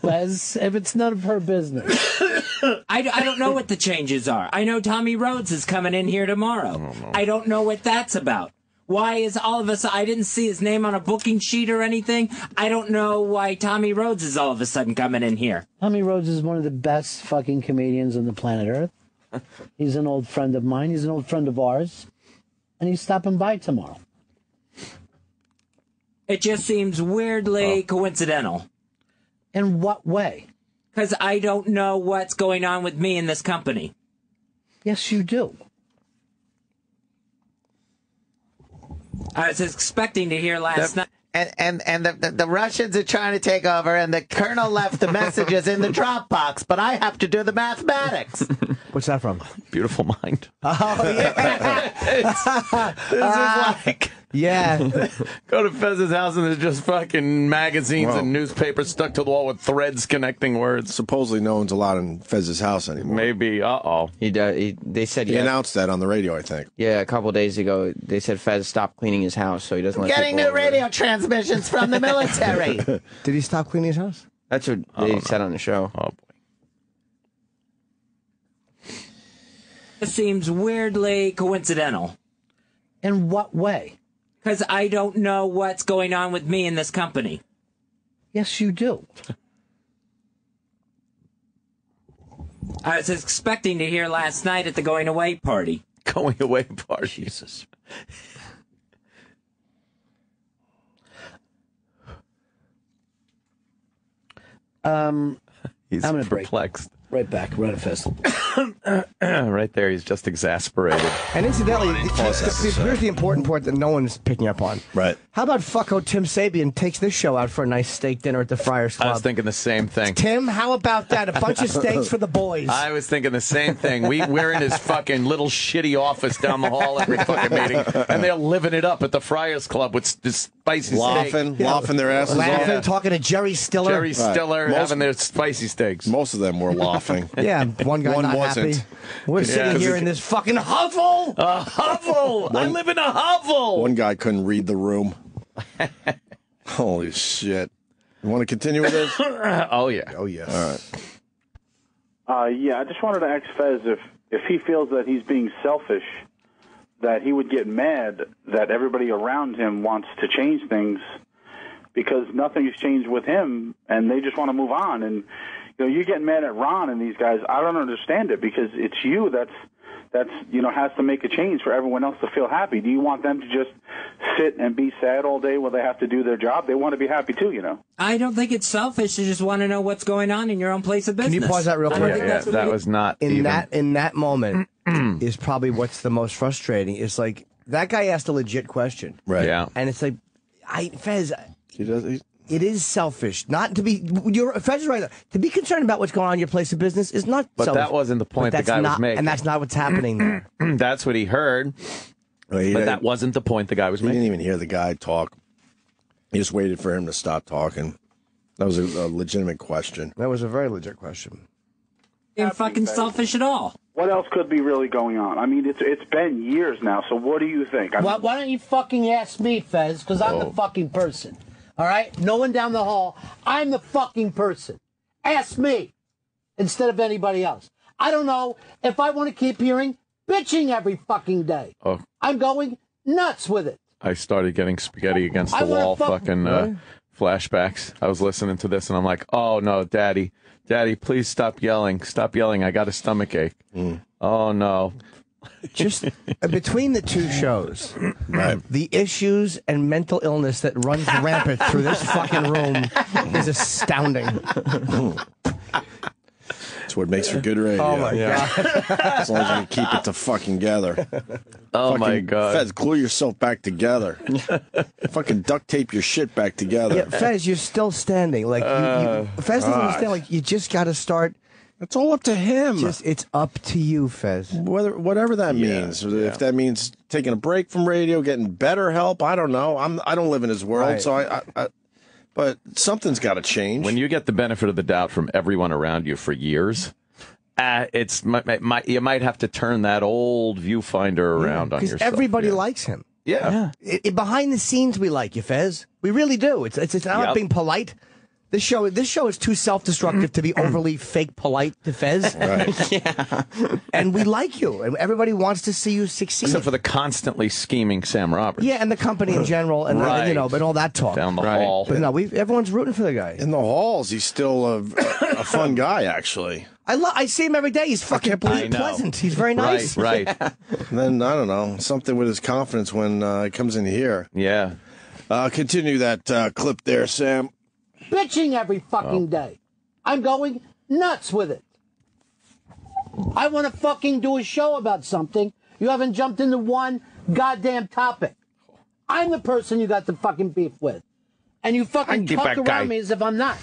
[SPEAKER 12] As if it's none of her business.
[SPEAKER 13] I, I don't know what the changes are. I know Tommy Rhodes is coming in here tomorrow. I don't know what that's about. Why is all of us? I didn't see his name on a booking sheet or anything. I don't know why Tommy Rhodes is all of a sudden coming in here.
[SPEAKER 12] Tommy Rhodes is one of the best fucking comedians on the planet Earth. He's an old friend of mine. He's an old friend of ours. And he's stopping by tomorrow.
[SPEAKER 13] It just seems weirdly oh. coincidental.
[SPEAKER 12] In what way?
[SPEAKER 13] Because I don't know what's going on with me in this company.
[SPEAKER 12] Yes, you do.
[SPEAKER 13] I was expecting to hear last night.
[SPEAKER 16] And and and the, the, the Russians are trying to take over, and the colonel left the messages in the Dropbox, but I have to do the mathematics.
[SPEAKER 4] What's that from?
[SPEAKER 3] Beautiful mind.
[SPEAKER 4] Oh yeah.
[SPEAKER 3] This is uh, like
[SPEAKER 4] yeah.
[SPEAKER 3] go to Fez's house and there's just fucking magazines
[SPEAKER 8] Wow.
[SPEAKER 3] and newspapers stuck to the wall with threads connecting words.
[SPEAKER 8] Supposedly no one's allowed in Fez's house anymore.
[SPEAKER 3] Maybe. Uh oh.
[SPEAKER 9] He, do- he they said
[SPEAKER 8] He
[SPEAKER 9] yeah,
[SPEAKER 8] announced that on the radio, I think.
[SPEAKER 9] yeah a couple days ago. They said Fez stopped cleaning his house, so he doesn't let
[SPEAKER 16] Getting
[SPEAKER 9] people
[SPEAKER 16] new
[SPEAKER 9] over.
[SPEAKER 16] radio transmissions from the military.
[SPEAKER 4] Did he stop cleaning his house?
[SPEAKER 9] That's what they said on the show.
[SPEAKER 3] Oh boy.
[SPEAKER 13] It seems weirdly coincidental.
[SPEAKER 12] In what way?
[SPEAKER 13] Because I don't know what's going on with me in this company.
[SPEAKER 12] Yes, you do.
[SPEAKER 13] I was expecting to hear last night at the going away party.
[SPEAKER 3] Going away party. Jesus.
[SPEAKER 12] Um,
[SPEAKER 3] He's
[SPEAKER 12] I'm gonna break.
[SPEAKER 3] perplexed.
[SPEAKER 12] Right back, right at Fest.
[SPEAKER 3] right there, he's just exasperated.
[SPEAKER 4] And incidentally, it's- it's- here's the important part that no one's picking up on.
[SPEAKER 8] Right.
[SPEAKER 4] How about fucko Tim Sabean takes this show out for a nice steak dinner at the Friars Club?
[SPEAKER 3] I was thinking the same thing.
[SPEAKER 4] Tim, how about that? A bunch of steaks for the boys.
[SPEAKER 3] I was thinking the same thing. We we're in his fucking little shitty office down the hall every fucking meeting, and they're living it up at the Friars Club with s- this spicy
[SPEAKER 8] Laughing,
[SPEAKER 3] steak.
[SPEAKER 8] laughing their asses
[SPEAKER 4] Laughing,
[SPEAKER 8] off.
[SPEAKER 4] talking to Jerry Stiller.
[SPEAKER 3] Jerry
[SPEAKER 8] Right.
[SPEAKER 3] Stiller
[SPEAKER 8] Most-
[SPEAKER 3] having their spicy steaks.
[SPEAKER 8] Most of them were laughing.
[SPEAKER 4] Yeah, one guy
[SPEAKER 8] One
[SPEAKER 4] not
[SPEAKER 8] wasn't.
[SPEAKER 4] happy. We're sitting
[SPEAKER 8] 'cause
[SPEAKER 4] here in this fucking hovel.
[SPEAKER 3] A hovel. I live in a hovel.
[SPEAKER 8] One guy couldn't read the room. Holy shit. You want to continue with this?
[SPEAKER 3] oh yeah.
[SPEAKER 8] Oh, yes. All right.
[SPEAKER 17] Uh, yeah, I just wanted to ask Fez if if he feels that he's being selfish, that he would get mad that everybody around him wants to change things because nothing's changed with him, and they just want to move on. And you know, you're getting mad at Ron and these guys. I don't understand it because it's you that's that's you know has to make a change for everyone else to feel happy. Do you want them to just sit and be sad all day while they have to do their job? They want to be happy too, you know.
[SPEAKER 13] I don't think it's selfish to just want to know what's going on in your own place of business.
[SPEAKER 4] Can
[SPEAKER 13] business.
[SPEAKER 4] you pause that real quick?
[SPEAKER 13] think that's what
[SPEAKER 3] that was not
[SPEAKER 4] in
[SPEAKER 3] even.
[SPEAKER 4] that in that moment is probably what's the most frustrating. It's like that guy asked a legit question,
[SPEAKER 8] Right.
[SPEAKER 3] Yeah.
[SPEAKER 4] and it's like, I Fez,
[SPEAKER 8] He does. He,
[SPEAKER 4] it is selfish not to be. You're Fez right. To be concerned about what's going on in your place of business is not.
[SPEAKER 3] But
[SPEAKER 4] selfish.
[SPEAKER 3] that wasn't the point the
[SPEAKER 4] that's
[SPEAKER 3] guy was
[SPEAKER 4] not,
[SPEAKER 3] making.
[SPEAKER 4] and that's not what's happening there.
[SPEAKER 3] That's what he heard,
[SPEAKER 8] Well, he
[SPEAKER 3] but
[SPEAKER 8] didn't-
[SPEAKER 3] that wasn't the point the guy was
[SPEAKER 8] he
[SPEAKER 3] making.
[SPEAKER 8] didn't even hear the guy talk. He just waited for him to stop talking. That was a, a legitimate question.
[SPEAKER 4] That was a very legit question.
[SPEAKER 13] Ain't fucking selfish at all.
[SPEAKER 17] What else could be really going on? I mean, it's it's been years now. So what do you think? I mean,
[SPEAKER 12] Why, why don't you fucking ask me, Fez? Because I'm the oh. fucking person. All right? No one down the hall. I'm the fucking person. Ask me instead of anybody else. I don't know if I want to keep hearing bitching every fucking day.
[SPEAKER 3] Oh,
[SPEAKER 12] I'm going nuts with it.
[SPEAKER 3] I started getting spaghetti against the
[SPEAKER 12] wanna
[SPEAKER 3] wall,
[SPEAKER 12] fuck-
[SPEAKER 3] fucking uh, flashbacks. I was listening to this and I'm like, oh no, daddy, daddy, please stop yelling. Stop yelling. I got a stomach ache. Oh no.
[SPEAKER 4] Just uh, between the two shows, right. the issues and mental illness that runs rampant through this fucking room is astounding.
[SPEAKER 8] That's what makes for good radio.
[SPEAKER 4] Oh my god!
[SPEAKER 8] As long as you keep it to fucking together.
[SPEAKER 3] Oh my
[SPEAKER 8] Fucking
[SPEAKER 3] god.
[SPEAKER 8] Fez, glue yourself back together. fucking duct tape your shit back together.
[SPEAKER 4] Yeah, Fez, you're still standing. Like you, you, Fez doesn't
[SPEAKER 8] God.
[SPEAKER 4] understand. Like you just got to start.
[SPEAKER 8] It's all up to him.
[SPEAKER 4] Just it's up to you, Fez.
[SPEAKER 8] Whether whatever that means, if that means taking a break from radio, getting better help, I don't know. I'm I don't live in his world,
[SPEAKER 3] Right.
[SPEAKER 8] so I, I, I but something's got to change.
[SPEAKER 3] When you get the benefit of the doubt from everyone around you for years, uh, it's might, might, you might have to turn that old viewfinder around on yourself.
[SPEAKER 4] everybody
[SPEAKER 3] yeah.
[SPEAKER 4] likes him.
[SPEAKER 3] Yeah.
[SPEAKER 4] I- I- behind the scenes, we like you, Fez. We really do. It's it's, it's not
[SPEAKER 3] Yep.
[SPEAKER 4] being polite. This show this show is too self destructive to be overly fake polite to Fez.
[SPEAKER 3] Right.
[SPEAKER 4] yeah. And we like you, and everybody wants to see you succeed.
[SPEAKER 3] Except for the constantly scheming Sam Roberts.
[SPEAKER 4] yeah, and the company in general, and, and, you know, but all that talk
[SPEAKER 3] Down the hall.
[SPEAKER 4] But no, we everyone's rooting for the guy.
[SPEAKER 8] in the halls, he's still a, a fun guy, actually.
[SPEAKER 4] I love. I see him every day. He's fucking ple-
[SPEAKER 8] believe- I know.
[SPEAKER 4] pleasant. He's very nice.
[SPEAKER 3] Right, right.
[SPEAKER 8] And then I don't know something with his confidence when uh, he comes in here.
[SPEAKER 3] Yeah.
[SPEAKER 8] Uh, continue that uh, clip there, Sam.
[SPEAKER 12] Bitching every fucking day. I'm going nuts with it. I want to fucking do a show about something. You haven't jumped into one goddamn topic. I'm the person you got the fucking beef with. And you fucking talk around
[SPEAKER 13] guy.
[SPEAKER 12] me as if I'm not.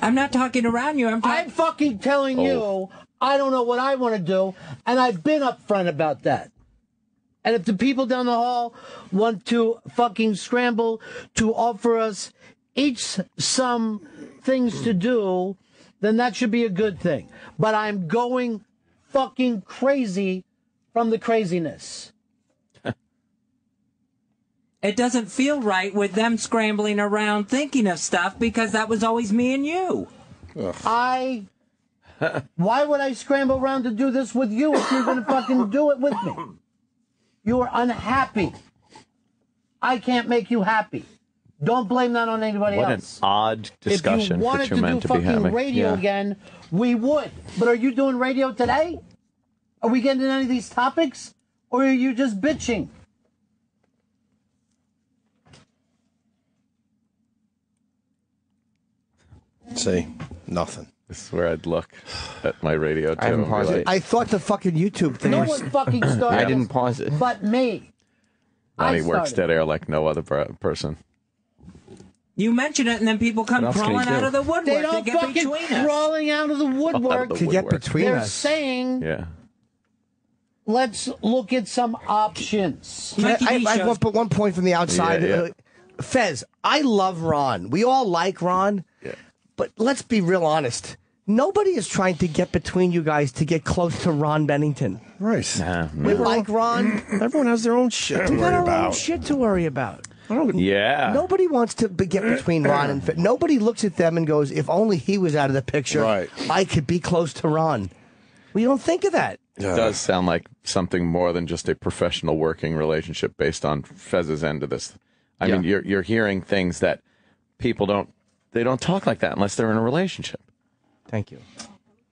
[SPEAKER 13] I'm not talking around you. I'm talking.
[SPEAKER 12] I'm fucking telling you, I don't know what I want to do, and I've been upfront about that. And if the people down the hall want to fucking scramble to offer us each some things to do, then that should be a good thing. But I'm going fucking crazy from the craziness.
[SPEAKER 13] It doesn't feel right with them scrambling around thinking of stuff because that was always me and you.
[SPEAKER 12] I. Why would I scramble around to do this with you if you're going to fucking do it with me? You are unhappy. I can't make you happy. Don't blame that on anybody
[SPEAKER 3] What an
[SPEAKER 12] else.
[SPEAKER 3] odd
[SPEAKER 12] if you
[SPEAKER 3] discussion for
[SPEAKER 12] wanted
[SPEAKER 3] two
[SPEAKER 12] to
[SPEAKER 3] men
[SPEAKER 12] do
[SPEAKER 3] to be
[SPEAKER 12] fucking
[SPEAKER 3] having.
[SPEAKER 12] radio
[SPEAKER 3] Yeah.
[SPEAKER 12] again, we would. But are you doing radio today? Are we getting into any of these topics? Or are you just bitching?
[SPEAKER 8] See, nothing.
[SPEAKER 3] This is where I'd look at my radio too.
[SPEAKER 9] I haven't
[SPEAKER 3] and
[SPEAKER 9] paused it.
[SPEAKER 4] I thought the fucking YouTube thing
[SPEAKER 12] No
[SPEAKER 4] was.
[SPEAKER 12] one fucking started
[SPEAKER 9] I didn't pause it.
[SPEAKER 12] But me.
[SPEAKER 3] Ronnie
[SPEAKER 12] I
[SPEAKER 3] works dead air like no other person.
[SPEAKER 13] You mention it, and then people come
[SPEAKER 3] What else can
[SPEAKER 13] crawling out of the woodwork
[SPEAKER 12] They
[SPEAKER 13] to
[SPEAKER 12] don't
[SPEAKER 13] get
[SPEAKER 12] fucking
[SPEAKER 13] between us.
[SPEAKER 12] crawling out of the woodwork.
[SPEAKER 3] the
[SPEAKER 4] To get
[SPEAKER 3] woodwork.
[SPEAKER 4] between
[SPEAKER 12] They're
[SPEAKER 4] us.
[SPEAKER 12] saying,
[SPEAKER 3] Yeah.
[SPEAKER 12] let's look at some options.
[SPEAKER 4] Can I,
[SPEAKER 13] Mikey
[SPEAKER 4] I,
[SPEAKER 13] D
[SPEAKER 4] I have
[SPEAKER 13] shows-
[SPEAKER 4] one, but one point from the outside.
[SPEAKER 3] Yeah, yeah.
[SPEAKER 4] Uh, Fez, I love Ron. We all like Ron.
[SPEAKER 3] Yeah.
[SPEAKER 4] But let's be real honest. Nobody is trying to get between you guys to get close to Ron Bennington.
[SPEAKER 8] Right.
[SPEAKER 3] Nah,
[SPEAKER 4] We
[SPEAKER 3] no.
[SPEAKER 4] like Ron.
[SPEAKER 8] Everyone has their own shit to
[SPEAKER 4] We got
[SPEAKER 8] worry
[SPEAKER 4] our own
[SPEAKER 8] about.
[SPEAKER 4] shit to worry about.
[SPEAKER 3] Yeah.
[SPEAKER 4] Nobody wants to be- get between Ron and Fe- nobody looks at them and goes, "If only he was out of the picture,
[SPEAKER 8] Right.
[SPEAKER 4] I could be close to Ron." We don't think of that.
[SPEAKER 3] It does sound like something more than just a professional working relationship based on Fez's end of this. I mean, you're you're hearing things that people don't they don't talk like that unless they're in a relationship.
[SPEAKER 4] Thank you.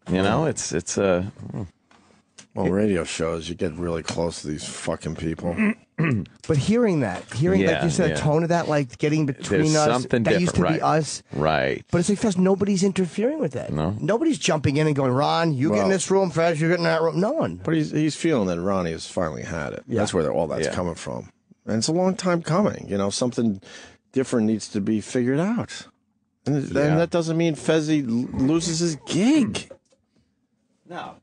[SPEAKER 3] You know, it's it's uh,
[SPEAKER 8] Well, radio shows, you get really close to these fucking people.
[SPEAKER 4] But hearing that, hearing like
[SPEAKER 3] Yeah,
[SPEAKER 4] you said,
[SPEAKER 3] yeah.
[SPEAKER 4] a tone of that, like getting between
[SPEAKER 3] there's
[SPEAKER 4] us,
[SPEAKER 3] something
[SPEAKER 4] that used to
[SPEAKER 3] different,
[SPEAKER 4] be
[SPEAKER 3] right.
[SPEAKER 4] us.
[SPEAKER 3] right.
[SPEAKER 4] But it's like Fez, nobody's interfering with that.
[SPEAKER 3] No.
[SPEAKER 4] Nobody's jumping in and going, Ron, you get in
[SPEAKER 8] Well-
[SPEAKER 4] this room, Fez, you get in that room. No one.
[SPEAKER 8] But he's he's feeling that Ronnie has finally had it. That's where all that's
[SPEAKER 3] Yeah.
[SPEAKER 8] coming from, and it's a long time coming. You know, something different needs to be figured out, and, and
[SPEAKER 3] Yeah.
[SPEAKER 8] that doesn't mean Fezzi loses his gig. Hmm.
[SPEAKER 3] No.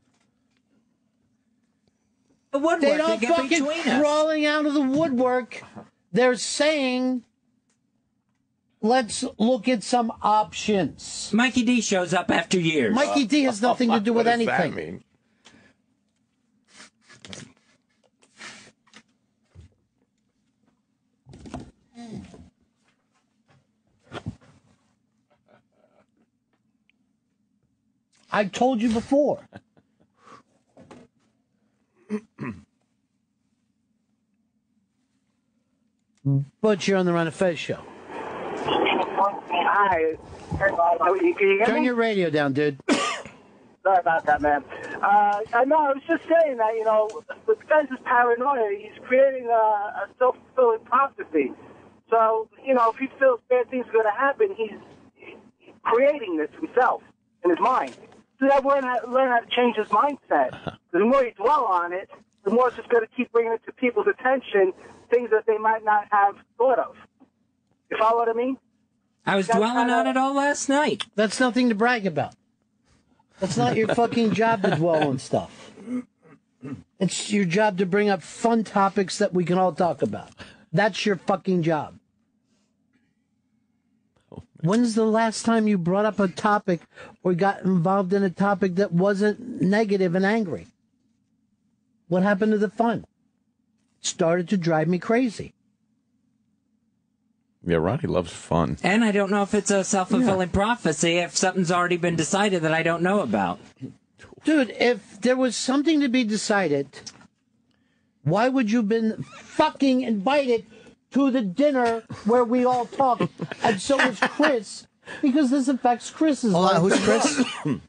[SPEAKER 13] The woodwork
[SPEAKER 12] They
[SPEAKER 13] to
[SPEAKER 12] don't
[SPEAKER 13] get
[SPEAKER 12] fucking
[SPEAKER 13] between us.
[SPEAKER 12] crawling out of the woodwork. They're saying, let's look at some options.
[SPEAKER 13] Mikey D shows up after years.
[SPEAKER 12] Mikey D has oh, nothing to do with
[SPEAKER 3] What does that
[SPEAKER 12] anything. I told you before. but you're on the Ron and Fez show.
[SPEAKER 15] Hi. Can you
[SPEAKER 12] Turn
[SPEAKER 15] me?
[SPEAKER 12] your radio down, dude.
[SPEAKER 15] Sorry about that, man. Uh, I know. I was just saying that you know, with Fez's paranoia, he's creating a, a self-fulfilling prophecy. So you know, if he feels bad things are going to happen, he's creating this himself in his mind. So that learn how, learn how to change his mindset. Uh-huh. The more you dwell on it, the more it's just going to keep bringing it to people's attention, things that they might not have thought of. You follow what I mean?
[SPEAKER 13] I was
[SPEAKER 15] That's
[SPEAKER 13] dwelling
[SPEAKER 15] kinda-
[SPEAKER 13] on it all last night.
[SPEAKER 12] That's nothing to brag about. That's not your fucking job to dwell on stuff. It's your job to bring up fun topics that we can all talk about. That's your fucking job. When's the last time you brought up a topic or got involved in a topic that wasn't negative and angry? What happened to the fun? Started to drive me crazy.
[SPEAKER 3] Yeah, Ronnie loves fun.
[SPEAKER 13] And I don't know if it's a self fulfilling prophecy if something's already been decided that I don't know about.
[SPEAKER 12] Dude, if there was something to be decided, why would you have been fucking invited to the dinner where we all talk? and so was Chris, because this affects Chris's
[SPEAKER 4] Hold on,
[SPEAKER 12] life.
[SPEAKER 4] who's Chris?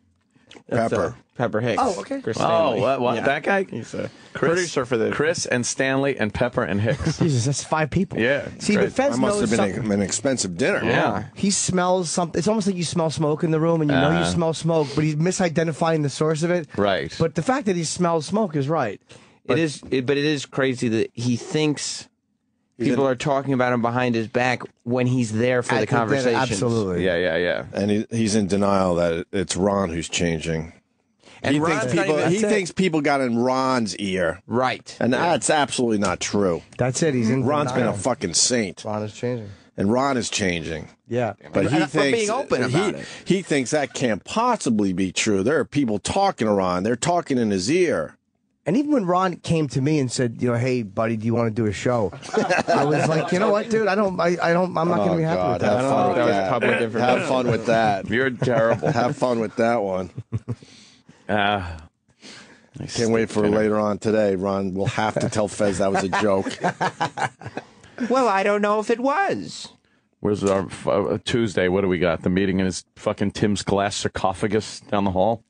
[SPEAKER 9] That's, uh,
[SPEAKER 8] Pepper.
[SPEAKER 9] Pepper Hicks.
[SPEAKER 4] Oh, okay.
[SPEAKER 9] Chris
[SPEAKER 3] Oh, what, what
[SPEAKER 9] Yeah.
[SPEAKER 3] that guy?
[SPEAKER 9] He's a
[SPEAKER 3] Chris,
[SPEAKER 9] producer for the.
[SPEAKER 3] Chris and Stanley and Pepper and Hicks.
[SPEAKER 4] Jesus, that's five people.
[SPEAKER 3] Yeah.
[SPEAKER 4] See,
[SPEAKER 3] great.
[SPEAKER 4] but Fez
[SPEAKER 8] That must
[SPEAKER 4] knows
[SPEAKER 8] have been
[SPEAKER 4] something.
[SPEAKER 8] a, an expensive dinner.
[SPEAKER 3] Yeah.
[SPEAKER 4] He smells something. It's almost like you smell smoke in the room, and you know you
[SPEAKER 3] Uh.
[SPEAKER 4] smell smoke, but he's misidentifying the source of it.
[SPEAKER 3] Right.
[SPEAKER 4] But the fact that he smells smoke is right.
[SPEAKER 9] it is, it, but it is crazy that he thinks
[SPEAKER 8] He's
[SPEAKER 9] people
[SPEAKER 8] in-
[SPEAKER 9] are talking about him behind his back when he's there for the
[SPEAKER 4] the
[SPEAKER 9] conversation.
[SPEAKER 4] absolutely.
[SPEAKER 3] Yeah, yeah, yeah.
[SPEAKER 8] And he, he's in denial that it's Ron who's changing.
[SPEAKER 9] And
[SPEAKER 8] he
[SPEAKER 9] Ron's
[SPEAKER 8] thinks people,
[SPEAKER 9] even-
[SPEAKER 8] he
[SPEAKER 9] That's it.
[SPEAKER 8] thinks people got in Ron's ear.
[SPEAKER 9] Right.
[SPEAKER 8] And that's absolutely not true.
[SPEAKER 4] That's it. He's in.
[SPEAKER 8] Ron's been a fucking saint.
[SPEAKER 4] Ron is changing.
[SPEAKER 8] And Ron is changing.
[SPEAKER 4] Yeah.
[SPEAKER 8] But he
[SPEAKER 9] And
[SPEAKER 8] thinks
[SPEAKER 9] being open
[SPEAKER 8] he,
[SPEAKER 9] about it.
[SPEAKER 8] he thinks that can't possibly be true. There are people talking to Ron. They're talking in his ear.
[SPEAKER 4] And even when Ron came to me and said, you know, hey, buddy, do you want to do a show? I was like, you know what, dude? I don't, I, I don't, I'm not going to
[SPEAKER 8] oh
[SPEAKER 4] be happy
[SPEAKER 8] God,
[SPEAKER 4] with that.
[SPEAKER 8] have fun with
[SPEAKER 9] that was
[SPEAKER 8] that. Have fun with that.
[SPEAKER 3] You're terrible.
[SPEAKER 8] have fun with that one.
[SPEAKER 3] Uh,
[SPEAKER 8] Can't wait for later on today. Ron will have to tell Fez that was a joke.
[SPEAKER 9] Well, I don't know if it was.
[SPEAKER 3] Where's our uh, Tuesday? What do we got? The meeting in his fucking Tim's glass sarcophagus down the hall.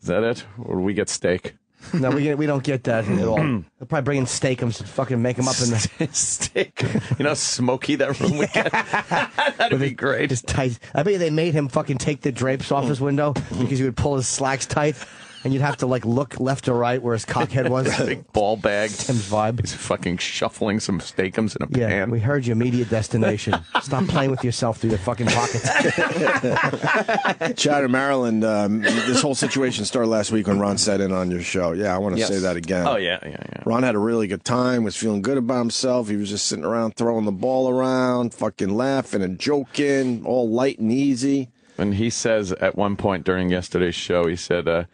[SPEAKER 3] Is that it, or do we get steak?
[SPEAKER 4] No, we, get, we don't get that at all. Mm. They'll probably bring in steakums and fucking make them up in the.
[SPEAKER 3] steak. You know, how smoky that room would get. That'd be great.
[SPEAKER 4] Tight. I bet you they made him fucking take the drapes off his window because he would pull his slacks tight, and you'd have to like look left or right where his cockhead was.
[SPEAKER 3] Big ball bag.
[SPEAKER 4] Tim's vibe.
[SPEAKER 3] He's fucking shuffling some steakums in a
[SPEAKER 4] Yeah,
[SPEAKER 3] pan.
[SPEAKER 4] we heard your immediate destination. Stop playing with yourself through your fucking pockets.
[SPEAKER 8] Chatter, Maryland, um, this whole situation started last week when Ron sat in on your show. Yeah, I want to
[SPEAKER 9] Yes.
[SPEAKER 8] say that again.
[SPEAKER 3] Oh yeah, yeah, yeah.
[SPEAKER 8] Ron had a really good time, was feeling good about himself. He was just sitting around throwing the ball around, fucking laughing and joking, all light and easy.
[SPEAKER 3] And he says at one point during yesterday's show, he said, uh,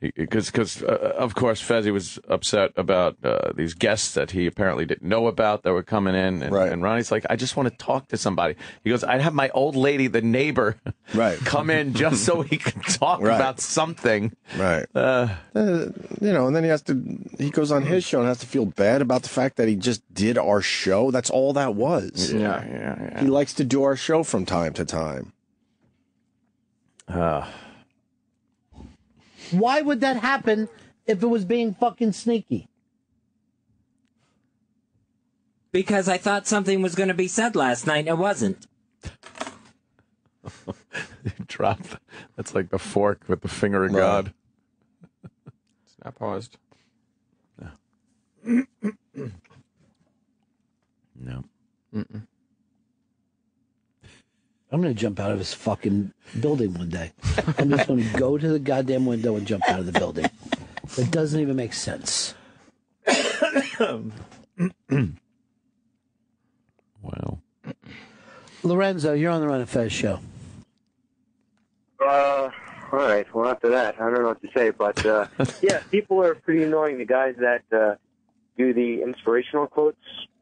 [SPEAKER 3] because because uh, of course Fezzi was upset about uh, these guests that he apparently didn't know about that were coming in, and,
[SPEAKER 8] Right.
[SPEAKER 3] and Ronnie's like, I just want to talk to somebody. He goes, I'd have my old lady, the neighbor,
[SPEAKER 8] Right.
[SPEAKER 3] come in just so he could talk
[SPEAKER 8] Right.
[SPEAKER 3] about something.
[SPEAKER 8] Right.
[SPEAKER 3] Uh,
[SPEAKER 8] Uh, you know, and then he has to, he goes on his show and has to feel bad about the fact that he just did our show. That's all that was.
[SPEAKER 3] yeah, yeah, yeah.
[SPEAKER 8] He likes to do our show from time to time.
[SPEAKER 3] Uh,
[SPEAKER 12] Why would that happen if it was being fucking sneaky?
[SPEAKER 13] Because I thought something was going to be said last night and it wasn't.
[SPEAKER 3] drop. That's like the fork with the finger of God.
[SPEAKER 9] It's not paused.
[SPEAKER 3] No. No.
[SPEAKER 12] I'm going to jump out of this fucking building one day. I'm just going to go to the goddamn window and jump out of the building. It doesn't even make sense.
[SPEAKER 3] Wow.
[SPEAKER 12] Lorenzo, you're on the Ron and Fez show.
[SPEAKER 18] Uh, all right. Well, after that, I don't know what to say, but uh, yeah, people are pretty annoying. The guys that uh, do the inspirational quotes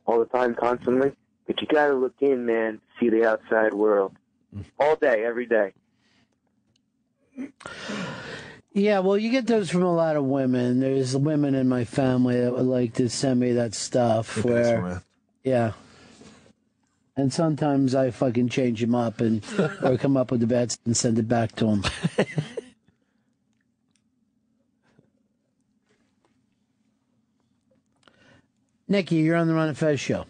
[SPEAKER 18] all the time, constantly. But you got to look in, man, to see the outside world all day, every day.
[SPEAKER 12] Yeah, well, you get those from a lot of women. There's women in my family that would like to send me that stuff where, yeah. And sometimes I fucking change them up and or come up with the bets and send it back to them. Nikki, you're on the Ron and Fez show.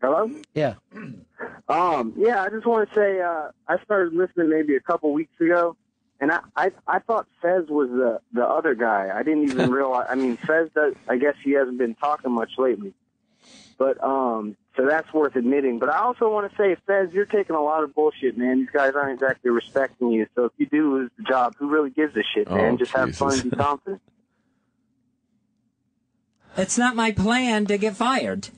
[SPEAKER 18] Hello.
[SPEAKER 12] Yeah.
[SPEAKER 18] Um, yeah, I just want to say uh, I started listening maybe a couple weeks ago, and I, I I thought Fez was the the other guy. I didn't even realize. I mean, Fez does. I guess he hasn't been talking much lately, but um, so that's worth admitting. But I also want to say, Fez, you're taking a lot of bullshit, man. These guys aren't exactly respecting you. So if you do lose the job, who really gives a shit, man?
[SPEAKER 3] Oh,
[SPEAKER 18] just have fun and be confident.
[SPEAKER 13] It's not my plan to get fired.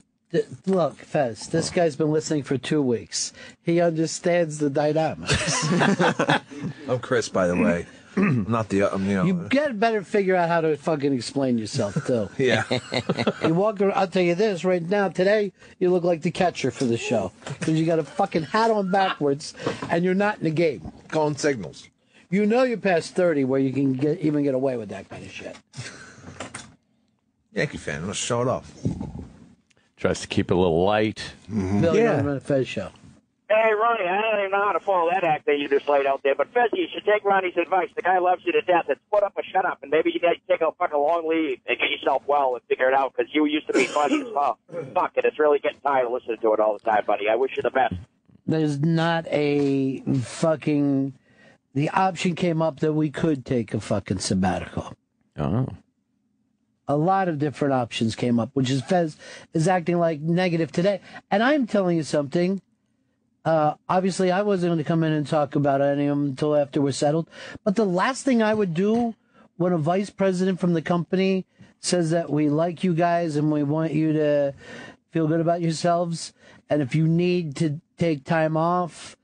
[SPEAKER 12] Look, Fez, this guy's been listening for two weeks. He understands the dynamics.
[SPEAKER 19] I'm Chris, by the way. I'm not the, um, you know.
[SPEAKER 12] You get better figure out how to fucking explain yourself too.
[SPEAKER 19] Yeah.
[SPEAKER 12] you walk around. I'll tell you this right now. Today, you look like the catcher for the show because you got a fucking hat on backwards, and you're not in the game.
[SPEAKER 19] Calling signals.
[SPEAKER 12] You know you're past thirty, where you can get even get away with that kind of shit.
[SPEAKER 19] Yankee fan. Let's show it off.
[SPEAKER 3] Tries to keep it a little light.
[SPEAKER 12] Bill, you're on the Fez show.
[SPEAKER 20] Hey, Ronnie, I don't even know how to follow that act that you just laid out there, but Fezzi, you should take Ronnie's advice. The guy loves you to death. It's put up or shut up, and maybe you need to take a fucking long leave and get yourself well and figure it out, because you used to be funny as fuck. Fuck it, it's really getting tired of listening to it all the time, buddy. I wish you the best.
[SPEAKER 12] There's not a fucking. The option came up that we could take a fucking sabbatical.
[SPEAKER 3] Oh.
[SPEAKER 12] A lot of different options came up, which is Fez is acting like negative today. And I'm telling you something. Uh, obviously, I wasn't going to come in and talk about any of them until after we're settled. But the last thing I would do when a vice president from the company says that we like you guys and we want you to feel good about yourselves, and if you need to take time off,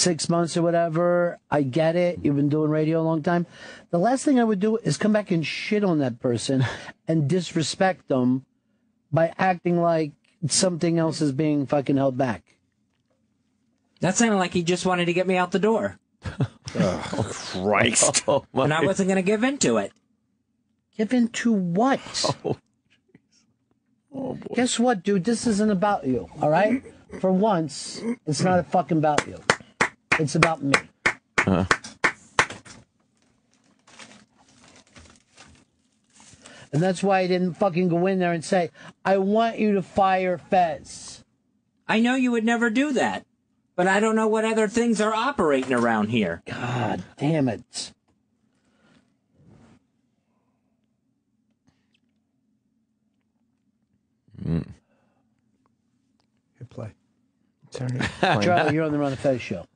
[SPEAKER 12] six months or whatever, I get it. You've been doing radio a long time. The last thing I would do is come back and shit on that person and disrespect them by acting like something else is being fucking held back.
[SPEAKER 13] That sounded like he just wanted to get me out the door.
[SPEAKER 8] oh, Christ.
[SPEAKER 13] and I wasn't going to give into it.
[SPEAKER 12] Give into what? Oh, oh boy! Guess what, dude? This isn't about you, all right? For once, it's not a fucking about you. It's about me.
[SPEAKER 3] Uh,
[SPEAKER 12] And that's why I didn't fucking go in there and say, I want you to fire Fez.
[SPEAKER 13] I know you would never do that, but I don't know what other things are operating around here.
[SPEAKER 12] God damn it.
[SPEAKER 4] Hit play.
[SPEAKER 12] Charlie, you're on the Ron and Fez show.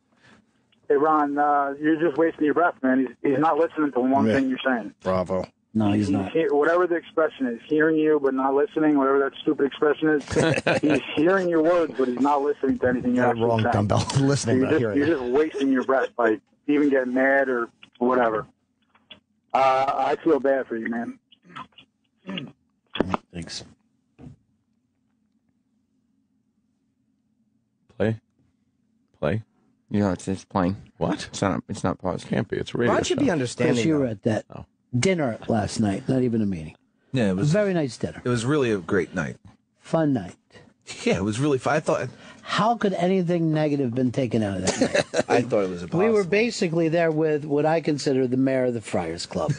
[SPEAKER 17] Hey, Ron, uh, you're just wasting your breath, man. He's, he's not listening to one
[SPEAKER 8] Yeah.
[SPEAKER 17] thing you're saying.
[SPEAKER 8] Bravo.
[SPEAKER 12] No, he's not.
[SPEAKER 17] He- whatever the expression is, hearing you but not listening, whatever that stupid expression is, he's hearing your words but he's not listening to anything you're
[SPEAKER 4] Got it
[SPEAKER 17] actually
[SPEAKER 4] wrong,
[SPEAKER 17] saying.
[SPEAKER 4] dumbbell. Listening,
[SPEAKER 17] you're just,
[SPEAKER 4] hearing
[SPEAKER 17] You're just wasting your breath by even getting mad or whatever. Uh, I feel bad for you, man.
[SPEAKER 8] Thanks.
[SPEAKER 3] Play. Play.
[SPEAKER 9] Yeah, it's it's playing.
[SPEAKER 3] What?
[SPEAKER 9] It's not. It's not paused.
[SPEAKER 3] Can't be. It's a radio
[SPEAKER 4] Ron should be understanding.
[SPEAKER 12] Chris, you were
[SPEAKER 4] though.
[SPEAKER 12] at that oh. dinner last night, not even a meeting.
[SPEAKER 19] Yeah, it was A
[SPEAKER 12] very nice dinner.
[SPEAKER 19] It was really a great night.
[SPEAKER 12] Fun night.
[SPEAKER 19] Yeah, it was really fun. I thought.
[SPEAKER 12] How could anything negative been taken out of that night?
[SPEAKER 19] I thought it was impossible.
[SPEAKER 12] we were basically there with what I consider the mayor of the Friars Club.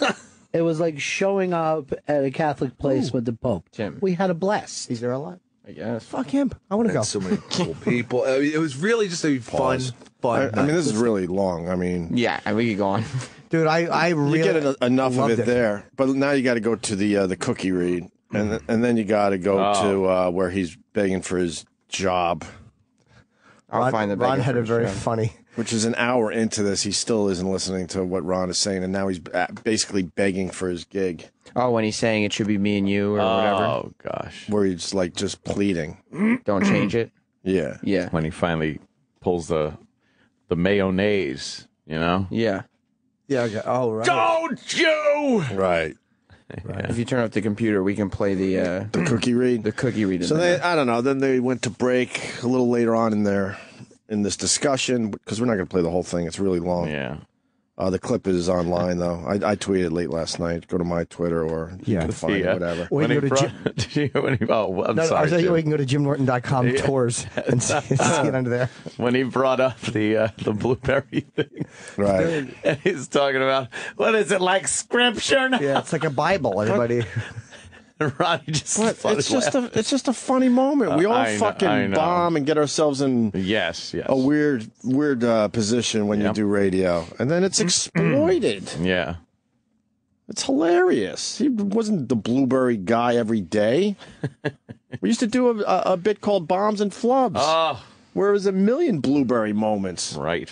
[SPEAKER 12] it was like showing up at a Catholic place with the Pope.
[SPEAKER 9] Jim.
[SPEAKER 12] We had a blast.
[SPEAKER 4] He's there a lot.
[SPEAKER 9] I guess.
[SPEAKER 4] Fuck him. I want to go.
[SPEAKER 19] so many cool people. I mean, it was really just a fun,
[SPEAKER 8] I,
[SPEAKER 19] fun.
[SPEAKER 8] I mean, this is really long. I mean,
[SPEAKER 9] Yeah, and we could go on.
[SPEAKER 4] Dude, I, I really
[SPEAKER 8] you get en- enough of
[SPEAKER 4] loved
[SPEAKER 8] it, there, but now you got to go to the uh, the cookie read, and th- and then you got to go
[SPEAKER 3] Oh.
[SPEAKER 8] to uh, where he's begging for his job,
[SPEAKER 9] I'll
[SPEAKER 4] Ron,
[SPEAKER 9] find the
[SPEAKER 4] Ron
[SPEAKER 9] beggar
[SPEAKER 4] had a very
[SPEAKER 9] yeah.
[SPEAKER 4] funny.
[SPEAKER 8] Which is an hour into this. He still isn't listening to what Ron is saying, and now he's basically begging for his gig,
[SPEAKER 9] Oh, when he's saying it should be me and you or whatever.
[SPEAKER 3] Oh gosh.
[SPEAKER 8] where he's like just pleading.
[SPEAKER 9] Don't change it.
[SPEAKER 8] Yeah,
[SPEAKER 9] Yeah.
[SPEAKER 3] When he finally pulls the the mayonnaise, you know.
[SPEAKER 9] Yeah.
[SPEAKER 4] Yeah. Okay. Oh, right.
[SPEAKER 3] Don't you?
[SPEAKER 8] right.
[SPEAKER 9] If you turn off the computer, we can play the uh,
[SPEAKER 8] The cookie read.
[SPEAKER 9] the cookie read.
[SPEAKER 8] So they, I don't know. Then they went to break a little later on in their in this discussion because we're not going to play the whole thing. It's really long.
[SPEAKER 3] Yeah.
[SPEAKER 8] Uh, the clip is online though. I, I tweeted late last night. Go to my Twitter or you
[SPEAKER 4] Yeah.
[SPEAKER 8] can find
[SPEAKER 3] Yeah.
[SPEAKER 8] it, whatever.
[SPEAKER 4] Or
[SPEAKER 3] When
[SPEAKER 4] you go to
[SPEAKER 3] brought, did you, when he, oh, I'm
[SPEAKER 4] No, no, I
[SPEAKER 3] sorry.
[SPEAKER 4] was like,
[SPEAKER 3] Jim.
[SPEAKER 4] you can go to jimnorton.com
[SPEAKER 3] Yeah.
[SPEAKER 4] tours and see, see it under there.
[SPEAKER 3] when he brought up the uh, the blueberry thing,
[SPEAKER 8] Right.
[SPEAKER 3] and he's talking about what is it like scripture? now?
[SPEAKER 4] Yeah, it's like a Bible. Everybody.
[SPEAKER 3] Ronnie just
[SPEAKER 8] But it's just
[SPEAKER 3] laughing.
[SPEAKER 8] a it's just a funny moment. We
[SPEAKER 3] Uh,
[SPEAKER 8] all
[SPEAKER 3] I
[SPEAKER 8] fucking
[SPEAKER 3] know.
[SPEAKER 8] bomb and get ourselves in
[SPEAKER 3] yes, yes,
[SPEAKER 8] a weird weird uh, position when
[SPEAKER 3] Yep.
[SPEAKER 8] you do radio, and then it's exploited.
[SPEAKER 3] yeah.
[SPEAKER 8] It's hilarious. He wasn't the blueberry guy every day. we used to do a, a, a bit called Bombs and Flubs,
[SPEAKER 3] Oh,
[SPEAKER 8] where it was a million blueberry moments.
[SPEAKER 3] right.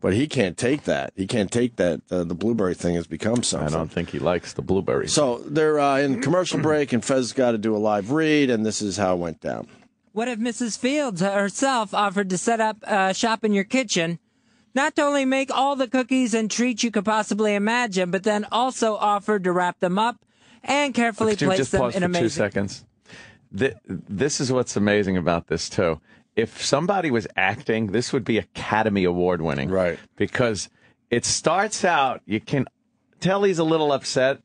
[SPEAKER 8] But he can't take that. He can't take that. Uh, the blueberry thing has become something.
[SPEAKER 3] I don't think he likes the blueberries.
[SPEAKER 8] So they're uh, in commercial break, and Fez got to do a live read, and this is how it went down.
[SPEAKER 13] What if Mrs. Fields herself offered to set up a shop in your kitchen? Not to only make all the cookies and treats you could possibly imagine, but then also offered to wrap them up and carefully place
[SPEAKER 3] just
[SPEAKER 13] them
[SPEAKER 3] pause
[SPEAKER 13] in
[SPEAKER 3] for
[SPEAKER 13] amazing.
[SPEAKER 3] two seconds? Th- This is what's amazing about this too. If somebody was acting, this would be Academy Award winning,
[SPEAKER 8] Right.
[SPEAKER 3] Because it starts out, you can tell he's a little upset,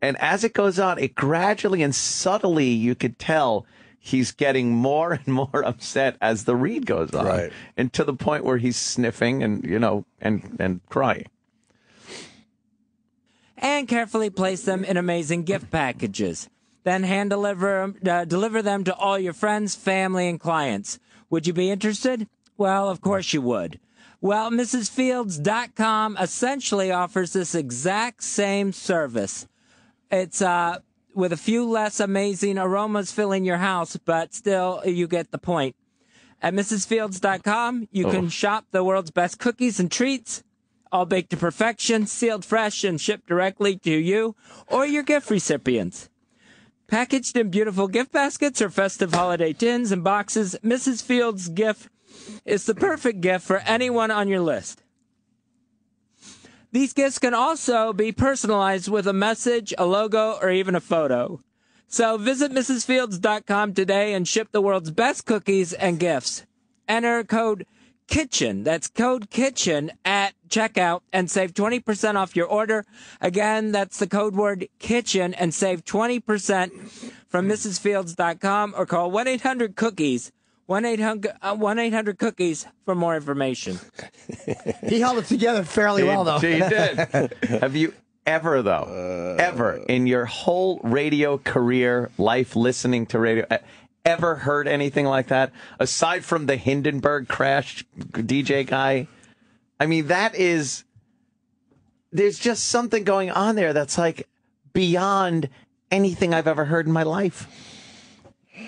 [SPEAKER 3] and as it goes on, it gradually and subtly you could tell he's getting more and more upset as the read goes on,
[SPEAKER 8] Right.
[SPEAKER 3] and to the point where he's sniffing and you know and and crying.
[SPEAKER 13] and carefully place them in amazing gift packages. Then hand deliver uh, deliver them to all your friends, family, and clients. Would you be interested? Well, of course you would. Well, MrsFields.com essentially offers this exact same service. It's uh, with a few less amazing aromas filling your house, but still you get the point. At MrsFields.com, you can
[SPEAKER 3] Oh.
[SPEAKER 13] shop the world's best cookies and treats, all baked to perfection, sealed fresh, and shipped directly to you or your gift recipients. Packaged in beautiful gift baskets or festive holiday tins and boxes, Mrs. Fields' gift is the perfect gift for anyone on your list. These gifts can also be personalized with a message, a logo, or even a photo. So visit MrsFields.com today and ship the world's best cookies and gifts. Enter code KITCHEN, that's code KITCHEN at checkout and save 20% off your order. Again, that's the code word KITCHEN and save 20% from MrsFields.com or call 1-800-COOKIES, 1-800 uh, cookies for more information.
[SPEAKER 4] He held it together fairly well, though.
[SPEAKER 3] He did. Have you ever, though, uh, ever in your whole radio career, life listening to radio, ever heard anything like that? Aside from the Hindenburg crash DJ guy? I mean, that is. There's just something going on there that's like beyond anything I've ever heard in my life.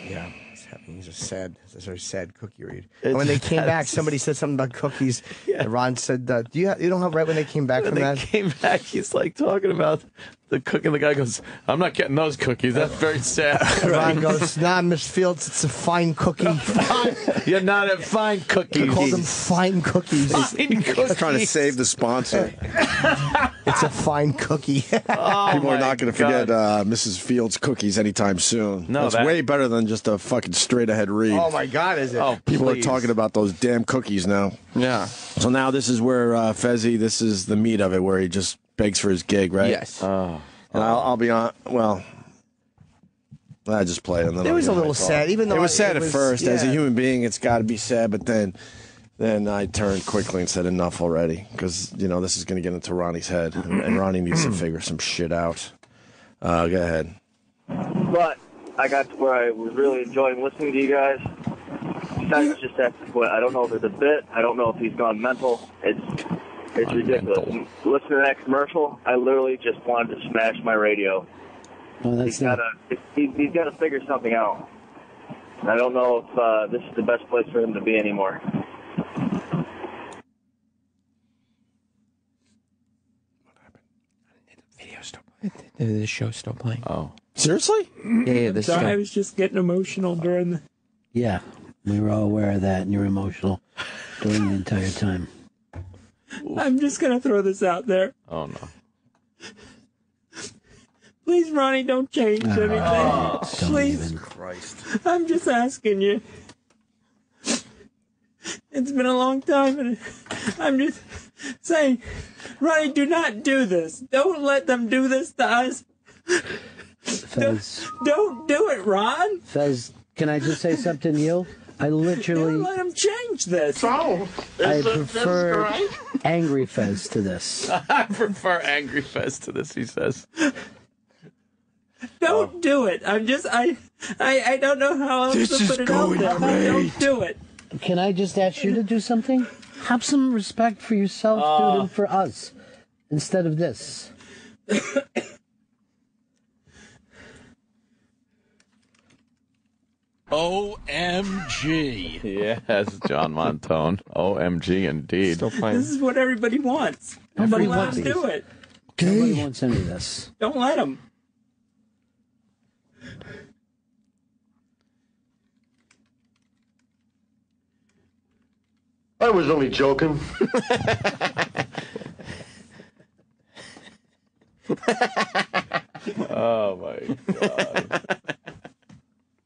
[SPEAKER 4] Yeah, it's. He's a sad, it's a very sad cookie read. And when they came back, somebody said something about cookies. And Ron said, uh, "Do you have, you don't have right when they came back
[SPEAKER 3] When
[SPEAKER 4] from
[SPEAKER 3] they
[SPEAKER 4] that?"
[SPEAKER 3] came back, he's like talking about the cookie. The guy goes, "I'm not getting those cookies. That's very sad."
[SPEAKER 4] Ron goes, "Nah, Miss Fields, it's a fine cookie.
[SPEAKER 3] You're not a fine cookie.
[SPEAKER 4] He called them fine cookies.
[SPEAKER 3] Fine
[SPEAKER 8] He's trying to save the sponsor.
[SPEAKER 4] It's a fine cookie.
[SPEAKER 8] People are not going to forget uh, Mrs. Fields' cookies anytime soon.
[SPEAKER 4] No,
[SPEAKER 8] it's
[SPEAKER 4] that-
[SPEAKER 8] way better than just a fucking straight ahead read.
[SPEAKER 4] oh my God, is it?
[SPEAKER 3] Oh,
[SPEAKER 8] People
[SPEAKER 3] please.
[SPEAKER 8] are talking about those damn cookies now.
[SPEAKER 9] Yeah.
[SPEAKER 8] So now this is where uh, Fezzi, this is the meat of it, where he just begs for his gig, right?
[SPEAKER 9] Yes.
[SPEAKER 3] Oh.
[SPEAKER 8] And I'll, I'll be on. Well, I just play it. And then
[SPEAKER 4] It
[SPEAKER 8] I'll
[SPEAKER 4] was a little sad, even though
[SPEAKER 8] it was
[SPEAKER 4] I-
[SPEAKER 8] sad
[SPEAKER 4] it
[SPEAKER 8] at
[SPEAKER 4] was-
[SPEAKER 8] first. As a human being, it's got to be sad. But then, then I turned quickly and said enough already, because you know this is going to get into Ronnie's head, and, and Ronnie needs to figure some shit out. Uh, go ahead.
[SPEAKER 14] But I got to where I was really enjoying listening to you guys. Besides just have to quit. I don't know if it's a bit. I don't know if he's gone mental. It's it's ridiculous. Listen to that commercial, I literally just wanted to smash my radio.
[SPEAKER 12] No, that's
[SPEAKER 14] He's got to he, he's got to figure something out. I don't know if uh, this is the best place for him to be anymore. What happened?
[SPEAKER 9] I didn't the show's still playing.
[SPEAKER 3] Oh.
[SPEAKER 8] Seriously?
[SPEAKER 9] Yeah, yeah. This
[SPEAKER 13] Sorry, I
[SPEAKER 9] guy.
[SPEAKER 13] was just getting emotional during the.
[SPEAKER 12] Yeah, we were all aware of that, and you're emotional during the entire time.
[SPEAKER 13] I'm just gonna throw this out there.
[SPEAKER 3] Oh no.
[SPEAKER 13] Please, Ronnie, don't change oh, anything.
[SPEAKER 12] Don't
[SPEAKER 13] Please.
[SPEAKER 8] Christ.
[SPEAKER 13] I'm just asking you. It's been a long time, and I'm just saying, Ronnie, do not do this. Don't let them do this to us.
[SPEAKER 12] Fez,
[SPEAKER 13] Don't do it, Ron.
[SPEAKER 12] Fez, can I just say something to you? I
[SPEAKER 13] Don't
[SPEAKER 12] literally,
[SPEAKER 13] let them change this.
[SPEAKER 12] I prefer angry Fez to this.
[SPEAKER 3] I prefer Angry Fez to this. He says.
[SPEAKER 13] Don't oh. do it. I'm just, I, I, I don't know how else
[SPEAKER 8] This
[SPEAKER 13] to
[SPEAKER 8] is
[SPEAKER 13] put it out there. but Don't do it.
[SPEAKER 12] Can I just ask you to do something? Have some respect for yourself, uh. dude, and for us, instead of this.
[SPEAKER 21] OMG.
[SPEAKER 3] Yes, John Montone. OMG, indeed.
[SPEAKER 9] Still playing.
[SPEAKER 13] This is what everybody wants.
[SPEAKER 12] Nobody wants
[SPEAKER 13] to do it.
[SPEAKER 12] Nobody wants any of this.
[SPEAKER 13] Don't let them.
[SPEAKER 1] I was only joking.
[SPEAKER 3] Oh my god.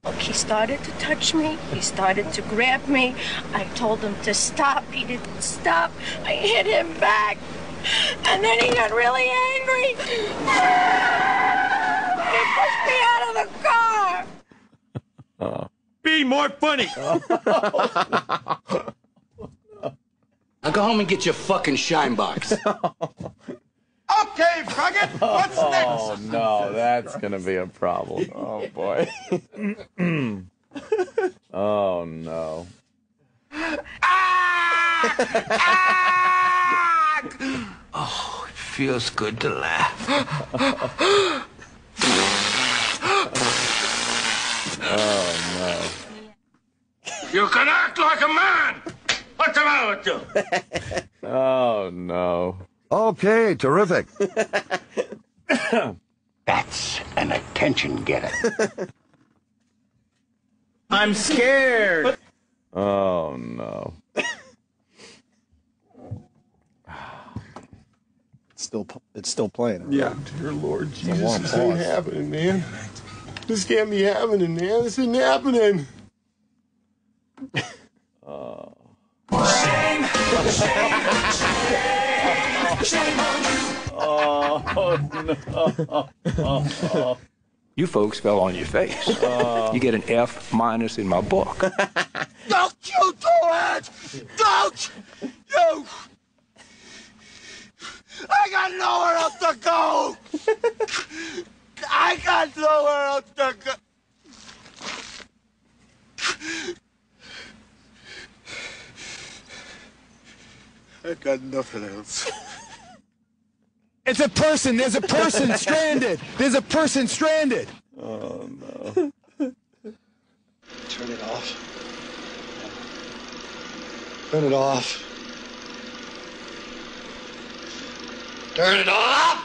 [SPEAKER 22] Oh, he started to touch me. He started to grab me. I told him to stop. He didn't stop. I hit him back. And then he got really angry. He pushed me out of the car.
[SPEAKER 3] Oh.
[SPEAKER 23] be more funny.
[SPEAKER 21] Now go home and get your fucking shine box.
[SPEAKER 23] Okay, Frogget, what's
[SPEAKER 3] Oh no, that's gonna be a problem. Oh boy. oh no.
[SPEAKER 21] Oh, it feels good to laugh.
[SPEAKER 3] Oh no.
[SPEAKER 23] You can act like a man. What's the matter with you?
[SPEAKER 3] Oh no.
[SPEAKER 1] Okay, terrific.
[SPEAKER 21] That's an attention getter.
[SPEAKER 8] I'm scared.
[SPEAKER 3] Oh no.
[SPEAKER 8] It's still, it's still playing.
[SPEAKER 23] Yeah, dear Lord
[SPEAKER 8] a
[SPEAKER 23] Jesus, this ain't happening, man. This can't be happening, man. This isn't happening.
[SPEAKER 24] You folks fell on your face. Uh. you get an F minus in my book.
[SPEAKER 23] Don't you do it! Don't you! I got nowhere else to go! I got nowhere else to go! I got nothing else.
[SPEAKER 25] It's a person. There's a person stranded. There's a person stranded.
[SPEAKER 3] Oh no.
[SPEAKER 23] Turn it off. Turn it off. Turn it off!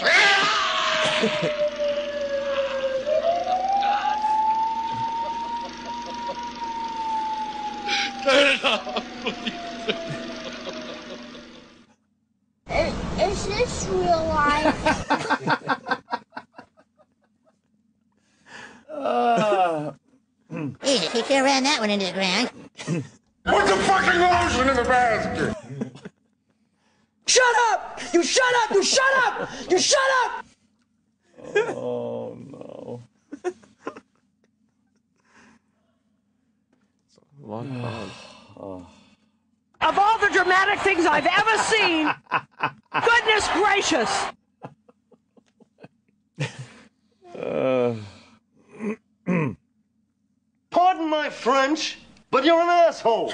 [SPEAKER 23] Turn it off! Turn it off, please.
[SPEAKER 22] Is this real life?
[SPEAKER 26] Easy, he sure ran that one into the ground.
[SPEAKER 23] Put the fucking lotion in the basket!
[SPEAKER 27] Shut up! You shut up! You shut up! You shut up!
[SPEAKER 3] Oh no. Long pause. Oh.
[SPEAKER 27] Of all the dramatic things I've ever seen, goodness gracious!
[SPEAKER 3] Uh,
[SPEAKER 23] Pardon my French, but you're an asshole.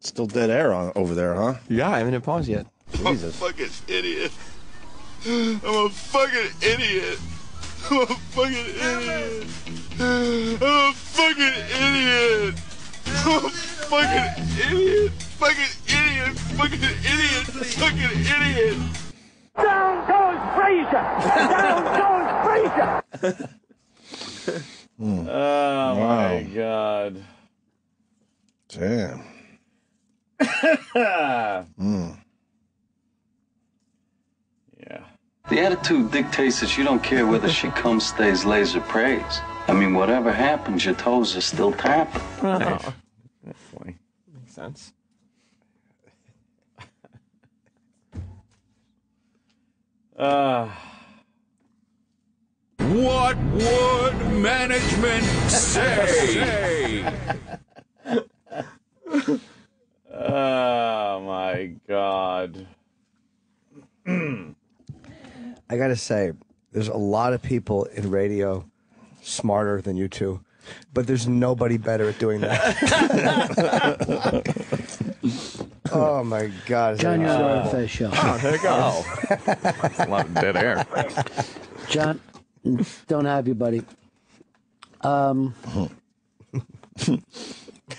[SPEAKER 8] Still dead air on over there, huh?
[SPEAKER 9] Yeah, I haven't hit pause yet.
[SPEAKER 8] Jesus.
[SPEAKER 23] fucking idiot. I'm a fucking idiot. I'm a fucking idiot. I'm a fucking idiot. I'm a fucking idiot. Fucking idiot. Fucking idiot. Fucking idiot.
[SPEAKER 27] Down goes Frazier! Down goes Frazier! Hmm.
[SPEAKER 3] Oh my god.
[SPEAKER 8] Damn.
[SPEAKER 3] Hmm. Yeah.
[SPEAKER 28] The attitude dictates that you don't care whether she comes, stays, lays, or prays. I mean, whatever happens, your toes are still tapping.
[SPEAKER 3] Right. Definitely.
[SPEAKER 9] Makes sense.
[SPEAKER 3] Uh,
[SPEAKER 2] What would management say?
[SPEAKER 3] oh my god.
[SPEAKER 4] I gotta say, there's a lot of people in radio smarter than you two, but there's nobody better at doing that. oh my God!
[SPEAKER 12] John, you're on the
[SPEAKER 4] incredible?
[SPEAKER 12] Show.
[SPEAKER 4] Oh, there it goes.
[SPEAKER 3] That's a lot of dead air.
[SPEAKER 12] John, don't have you, buddy. Um,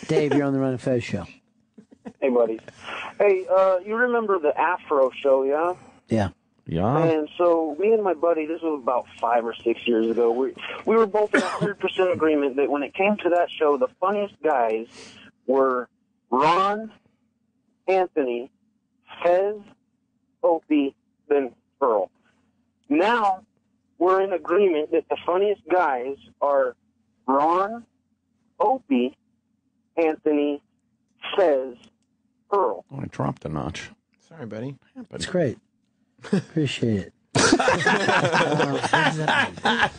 [SPEAKER 12] Dave, you're on the Ron and Fez show.
[SPEAKER 18] Hey, buddy. Hey, uh, you remember the Afro show, yeah?
[SPEAKER 12] Yeah.
[SPEAKER 3] Yeah.
[SPEAKER 18] And so me and my buddy, this was about five or six years ago. We we were both in hundred percent agreement that when it came to that show, the funniest guys were Ron, Anthony, Fez, Opie, then Pearl. Now we're in agreement that the funniest guys are Ron, Opie, Anthony, Fez, Earl.
[SPEAKER 3] I dropped a notch.
[SPEAKER 9] Sorry, buddy.
[SPEAKER 12] It's great. Appreciate it.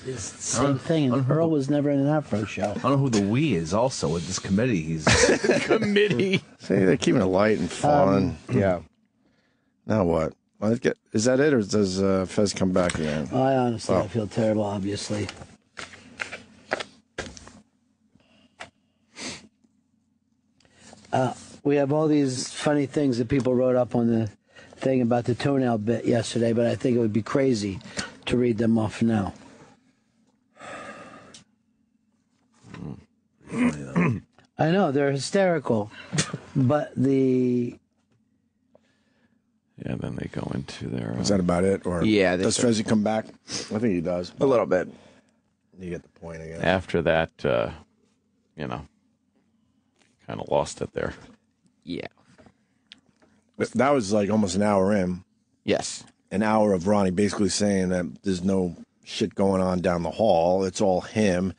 [SPEAKER 12] it's the same thing. And Earl was never in an Afro show.
[SPEAKER 19] I don't know who the we is also with this committee. He's
[SPEAKER 3] committee.
[SPEAKER 8] See, they're keeping it light and fun.
[SPEAKER 4] yeah.
[SPEAKER 8] Now what? Well, let's get- Is that it, or does uh, Fez come back again?
[SPEAKER 12] I honestly,
[SPEAKER 8] Oh.
[SPEAKER 12] I feel terrible. Obviously, uh, we have all these funny things that people wrote up on the thing about the toenail bit yesterday, but I think it would be crazy to read them off now. I know they're hysterical, but the
[SPEAKER 3] Yeah, then they go into their.
[SPEAKER 8] Is that about it? Or
[SPEAKER 9] Yeah, they
[SPEAKER 8] does
[SPEAKER 9] start-
[SPEAKER 8] Fezzi come back? I think he does.
[SPEAKER 9] A little bit.
[SPEAKER 8] You get the point again.
[SPEAKER 3] After that, uh, you know, kind of lost it there.
[SPEAKER 9] Yeah.
[SPEAKER 8] That was like almost an hour in.
[SPEAKER 9] Yes.
[SPEAKER 8] An hour of Ronnie basically saying that there's no shit going on down the hall. It's all him.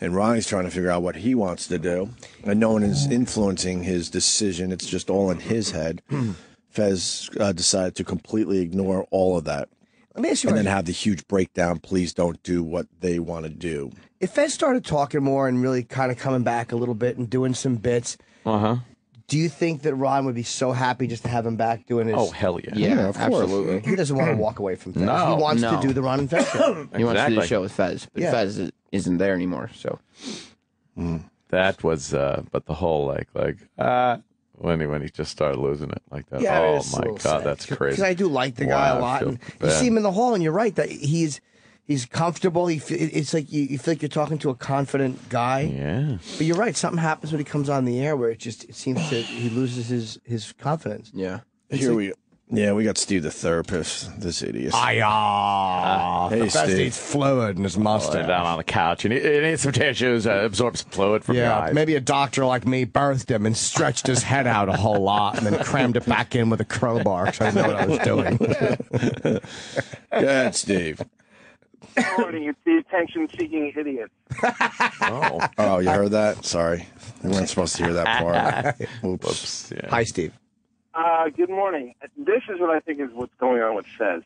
[SPEAKER 8] And Ronnie's trying to figure out what he wants to do. And no one is influencing his decision. It's just all in his head. Fez uh, decided to completely ignore all of that.
[SPEAKER 4] Let me ask you
[SPEAKER 8] and then have the huge breakdown. Please don't do what they want to do.
[SPEAKER 4] If Fez started talking more and really kind of coming back a little bit and doing some bits,
[SPEAKER 3] uh huh.
[SPEAKER 4] Do you think that Ron would be so happy just to have him back doing his?
[SPEAKER 3] Oh, hell yeah.
[SPEAKER 9] Yeah, Yeah, of course. absolutely.
[SPEAKER 4] He doesn't want to walk away from Fez.
[SPEAKER 9] No,
[SPEAKER 4] he wants
[SPEAKER 9] no.
[SPEAKER 4] to do the Ron and Fez show.
[SPEAKER 9] He wants to do the
[SPEAKER 3] Exactly.
[SPEAKER 9] show with Fez, but
[SPEAKER 4] Yeah.
[SPEAKER 9] Fez is- isn't there anymore. So
[SPEAKER 3] That was, uh, but the whole like, like, uh, when he when he just started losing it like that.
[SPEAKER 4] Yeah,
[SPEAKER 3] oh my god,
[SPEAKER 4] sad.
[SPEAKER 3] that's crazy.
[SPEAKER 4] Because I do like the guy
[SPEAKER 3] Wow,
[SPEAKER 4] a
[SPEAKER 3] I
[SPEAKER 4] lot,
[SPEAKER 3] feel
[SPEAKER 4] and you
[SPEAKER 3] bad.
[SPEAKER 4] see him in the hall, and you're right that he's he's comfortable. He it's like you, you feel like you're talking to a confident guy.
[SPEAKER 3] Yeah.
[SPEAKER 4] But you're right. Something happens when he comes on the air where it just it seems to he loses his his confidence.
[SPEAKER 9] Yeah.
[SPEAKER 8] Here we Yeah, we got Steve the therapist, this idiot.
[SPEAKER 4] Ah,
[SPEAKER 8] Hey,
[SPEAKER 4] Fez
[SPEAKER 8] Steve.
[SPEAKER 4] needs fluid in his
[SPEAKER 3] Lay
[SPEAKER 4] mustache.
[SPEAKER 3] down on the couch. You need, you need some tissues. Uh, absorb some fluid from your
[SPEAKER 4] Yeah,
[SPEAKER 3] eyes.
[SPEAKER 4] maybe a doctor like me birthed him and stretched his head out a whole lot and then crammed it back in with a crowbar because I didn't know what I was doing.
[SPEAKER 8] Go ahead, Steve.
[SPEAKER 29] Morning, it's the attention-seeking idiot.
[SPEAKER 3] Oh.
[SPEAKER 8] Oh, you heard that? Sorry. We weren't supposed to hear that part. Oops.
[SPEAKER 4] Hi, Steve.
[SPEAKER 29] Uh, good morning. This is what I think is what's going on with Fez.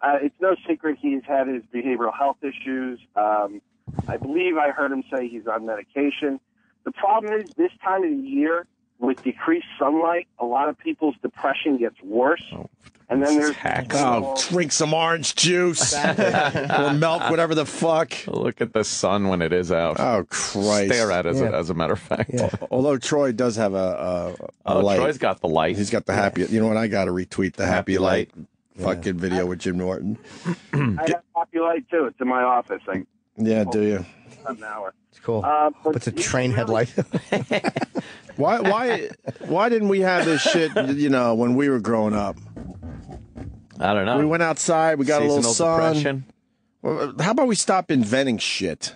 [SPEAKER 29] Uh, it's no secret he's had his behavioral health issues. Um, I believe I heard him say he's on medication. The problem is this time of the year, with decreased sunlight, a lot of people's depression gets worse. And then there's
[SPEAKER 8] Oh, drink some orange juice or milk, whatever the fuck.
[SPEAKER 3] Look at the sun when it is out.
[SPEAKER 8] Oh, Christ.
[SPEAKER 3] Stare at it, as,
[SPEAKER 8] Yeah.
[SPEAKER 3] a, as a matter of fact.
[SPEAKER 8] Although Troy does have a, a, a
[SPEAKER 3] Oh,
[SPEAKER 8] light.
[SPEAKER 3] Troy's got the light.
[SPEAKER 8] He's got the happy. You know what? I got to retweet the happy, light, fucking video with Jim Norton.
[SPEAKER 29] I have light too. It's in my office. I
[SPEAKER 8] Yeah, do you?
[SPEAKER 29] an hour.
[SPEAKER 4] It's cool.
[SPEAKER 29] Uh, but
[SPEAKER 4] What's a train headlight?
[SPEAKER 8] Why? Why? Why didn't we have this shit? You know, when we were growing up.
[SPEAKER 3] I don't know.
[SPEAKER 8] We went outside. We got a little sun.
[SPEAKER 3] depression.
[SPEAKER 8] How about we stop inventing shit?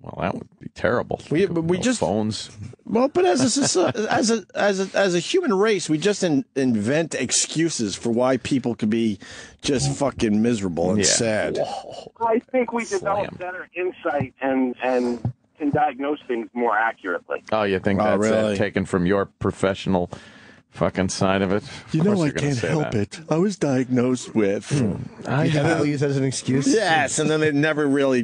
[SPEAKER 3] Well, that would be terrible.
[SPEAKER 8] We we
[SPEAKER 3] No
[SPEAKER 8] just
[SPEAKER 3] phones.
[SPEAKER 8] Well, but as a as a as a as a human race, we just in, invent excuses for why people could be just fucking miserable and
[SPEAKER 3] Yeah.
[SPEAKER 8] sad.
[SPEAKER 29] I think we develop better insight and and can diagnose things more accurately.
[SPEAKER 3] Oh, you think
[SPEAKER 8] Oh,
[SPEAKER 3] that's uh,
[SPEAKER 8] really?
[SPEAKER 3] taken from your professional fucking side of it?
[SPEAKER 8] You know, I can't help
[SPEAKER 3] that.
[SPEAKER 8] it. I was diagnosed with.
[SPEAKER 3] I
[SPEAKER 4] You
[SPEAKER 3] have-
[SPEAKER 4] use as an excuse.
[SPEAKER 8] Yes, and then they never really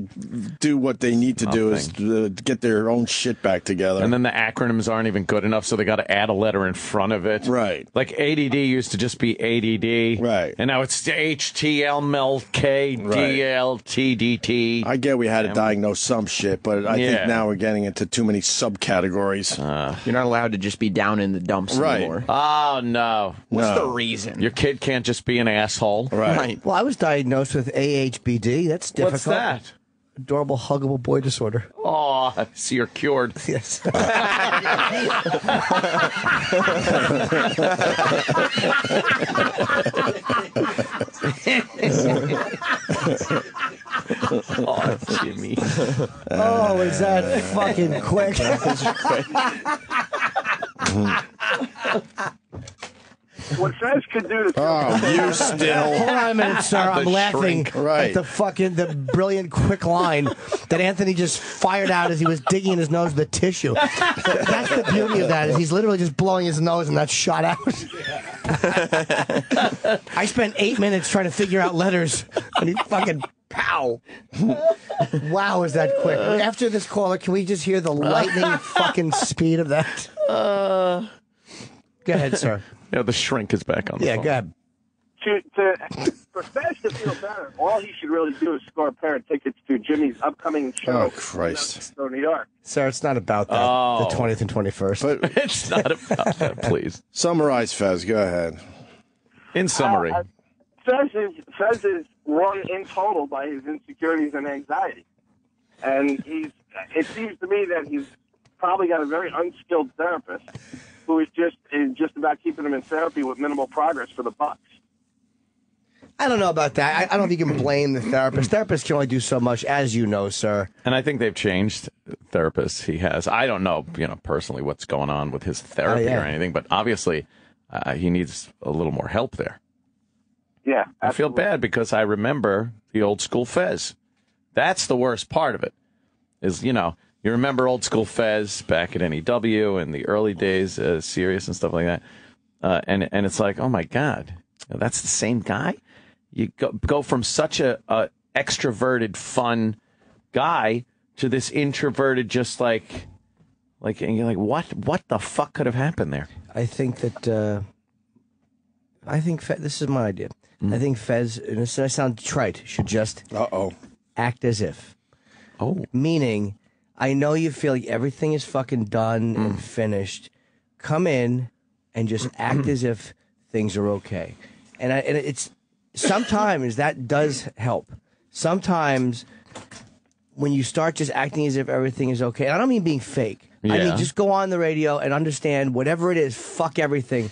[SPEAKER 8] do what they need to do is uh, get their own shit back together.
[SPEAKER 3] And then the acronyms aren't even good enough, so they got to add a letter in front of it.
[SPEAKER 8] Right.
[SPEAKER 3] Like ADD used to just be ADD.
[SPEAKER 8] Right.
[SPEAKER 3] And now it's HTMLKDLTDT.
[SPEAKER 8] I get we had to diagnose some shit, but I
[SPEAKER 3] Yeah.
[SPEAKER 8] think now we're getting into too many subcategories.
[SPEAKER 9] you're not allowed to just be down in the dumps
[SPEAKER 8] Right.
[SPEAKER 9] anymore.
[SPEAKER 3] Oh, no.
[SPEAKER 9] What's
[SPEAKER 8] No.
[SPEAKER 9] the reason?
[SPEAKER 3] Your kid can't just be an asshole.
[SPEAKER 8] right.
[SPEAKER 4] Well, I was diagnosed with AHBD. That's difficult.
[SPEAKER 3] What's that?
[SPEAKER 4] Adorable, huggable boy disorder.
[SPEAKER 3] Oh, I see you're cured.
[SPEAKER 4] Yes.
[SPEAKER 3] oh, Jimmy.
[SPEAKER 4] oh, is that fucking quick?
[SPEAKER 29] What Fez could do to
[SPEAKER 8] Oh, you still.
[SPEAKER 4] Hold on a minute, sir. I'm
[SPEAKER 8] The
[SPEAKER 4] laughing
[SPEAKER 8] shrink. Right.
[SPEAKER 4] at the fucking the brilliant quick line that Anthony just fired out as he was digging in his nose with the tissue. That's the beauty of that. Is he's literally just blowing his nose and that's shot out. I spent eight minutes trying to figure out letters, and he fucking pow. wow, is that quick? After this caller, can we just hear the lightning fucking speed of that?
[SPEAKER 3] Uh,
[SPEAKER 4] Go ahead, sir.
[SPEAKER 3] Yeah, the shrink is back on the
[SPEAKER 4] Yeah,
[SPEAKER 3] phone.
[SPEAKER 4] go ahead.
[SPEAKER 29] to, to for Fez to feel better, all he should really do is score a pair of tickets to Jimmy's upcoming show.
[SPEAKER 8] Oh, Christ.
[SPEAKER 29] in New York.
[SPEAKER 4] Sir, it's not about that.
[SPEAKER 3] Oh.
[SPEAKER 4] The 20th and 21st.
[SPEAKER 8] But
[SPEAKER 3] it's not about that, please.
[SPEAKER 8] Summarize, Fez. Go ahead.
[SPEAKER 3] In summary,
[SPEAKER 29] Uh, Fez is Fez is run in total by his insecurities and anxiety, and he's. It seems to me that he's probably got a very unskilled therapist who is just is just about keeping him in therapy with minimal progress for the bucks.
[SPEAKER 4] I don't know about that. I, I don't think you can blame the therapist. Therapists can only do so much, as you know, sir.
[SPEAKER 3] and I think they've changed therapists. He has. I don't know, you know, personally what's going on with his therapy
[SPEAKER 4] Oh, yeah.
[SPEAKER 3] or anything, but obviously uh, he needs a little more help there.
[SPEAKER 29] Yeah,
[SPEAKER 3] I feel bad because I remember the old school Fez. That's the worst part of it. Is you know you remember old school Fez back at NEW in the early days, uh, Sirius and stuff like that, uh, and and it's like oh my god, that's the same guy. You go go from such a, a extroverted, fun guy to this introverted, just like like and you're like what what the fuck could have happened there?
[SPEAKER 4] I think that. Uh, I think Fe- this is my idea. I think Fez, and this I sound trite, should just
[SPEAKER 8] Uh oh
[SPEAKER 4] act as if.
[SPEAKER 3] Oh,
[SPEAKER 4] meaning, I know you feel like everything is fucking done and finished. Come in and just act as if things are okay. And I, and it's sometimes that does help. Sometimes when you start just acting as if everything is okay, and I don't mean being fake. I
[SPEAKER 3] Yeah.
[SPEAKER 4] mean just go on the radio and understand whatever it is, fuck everything,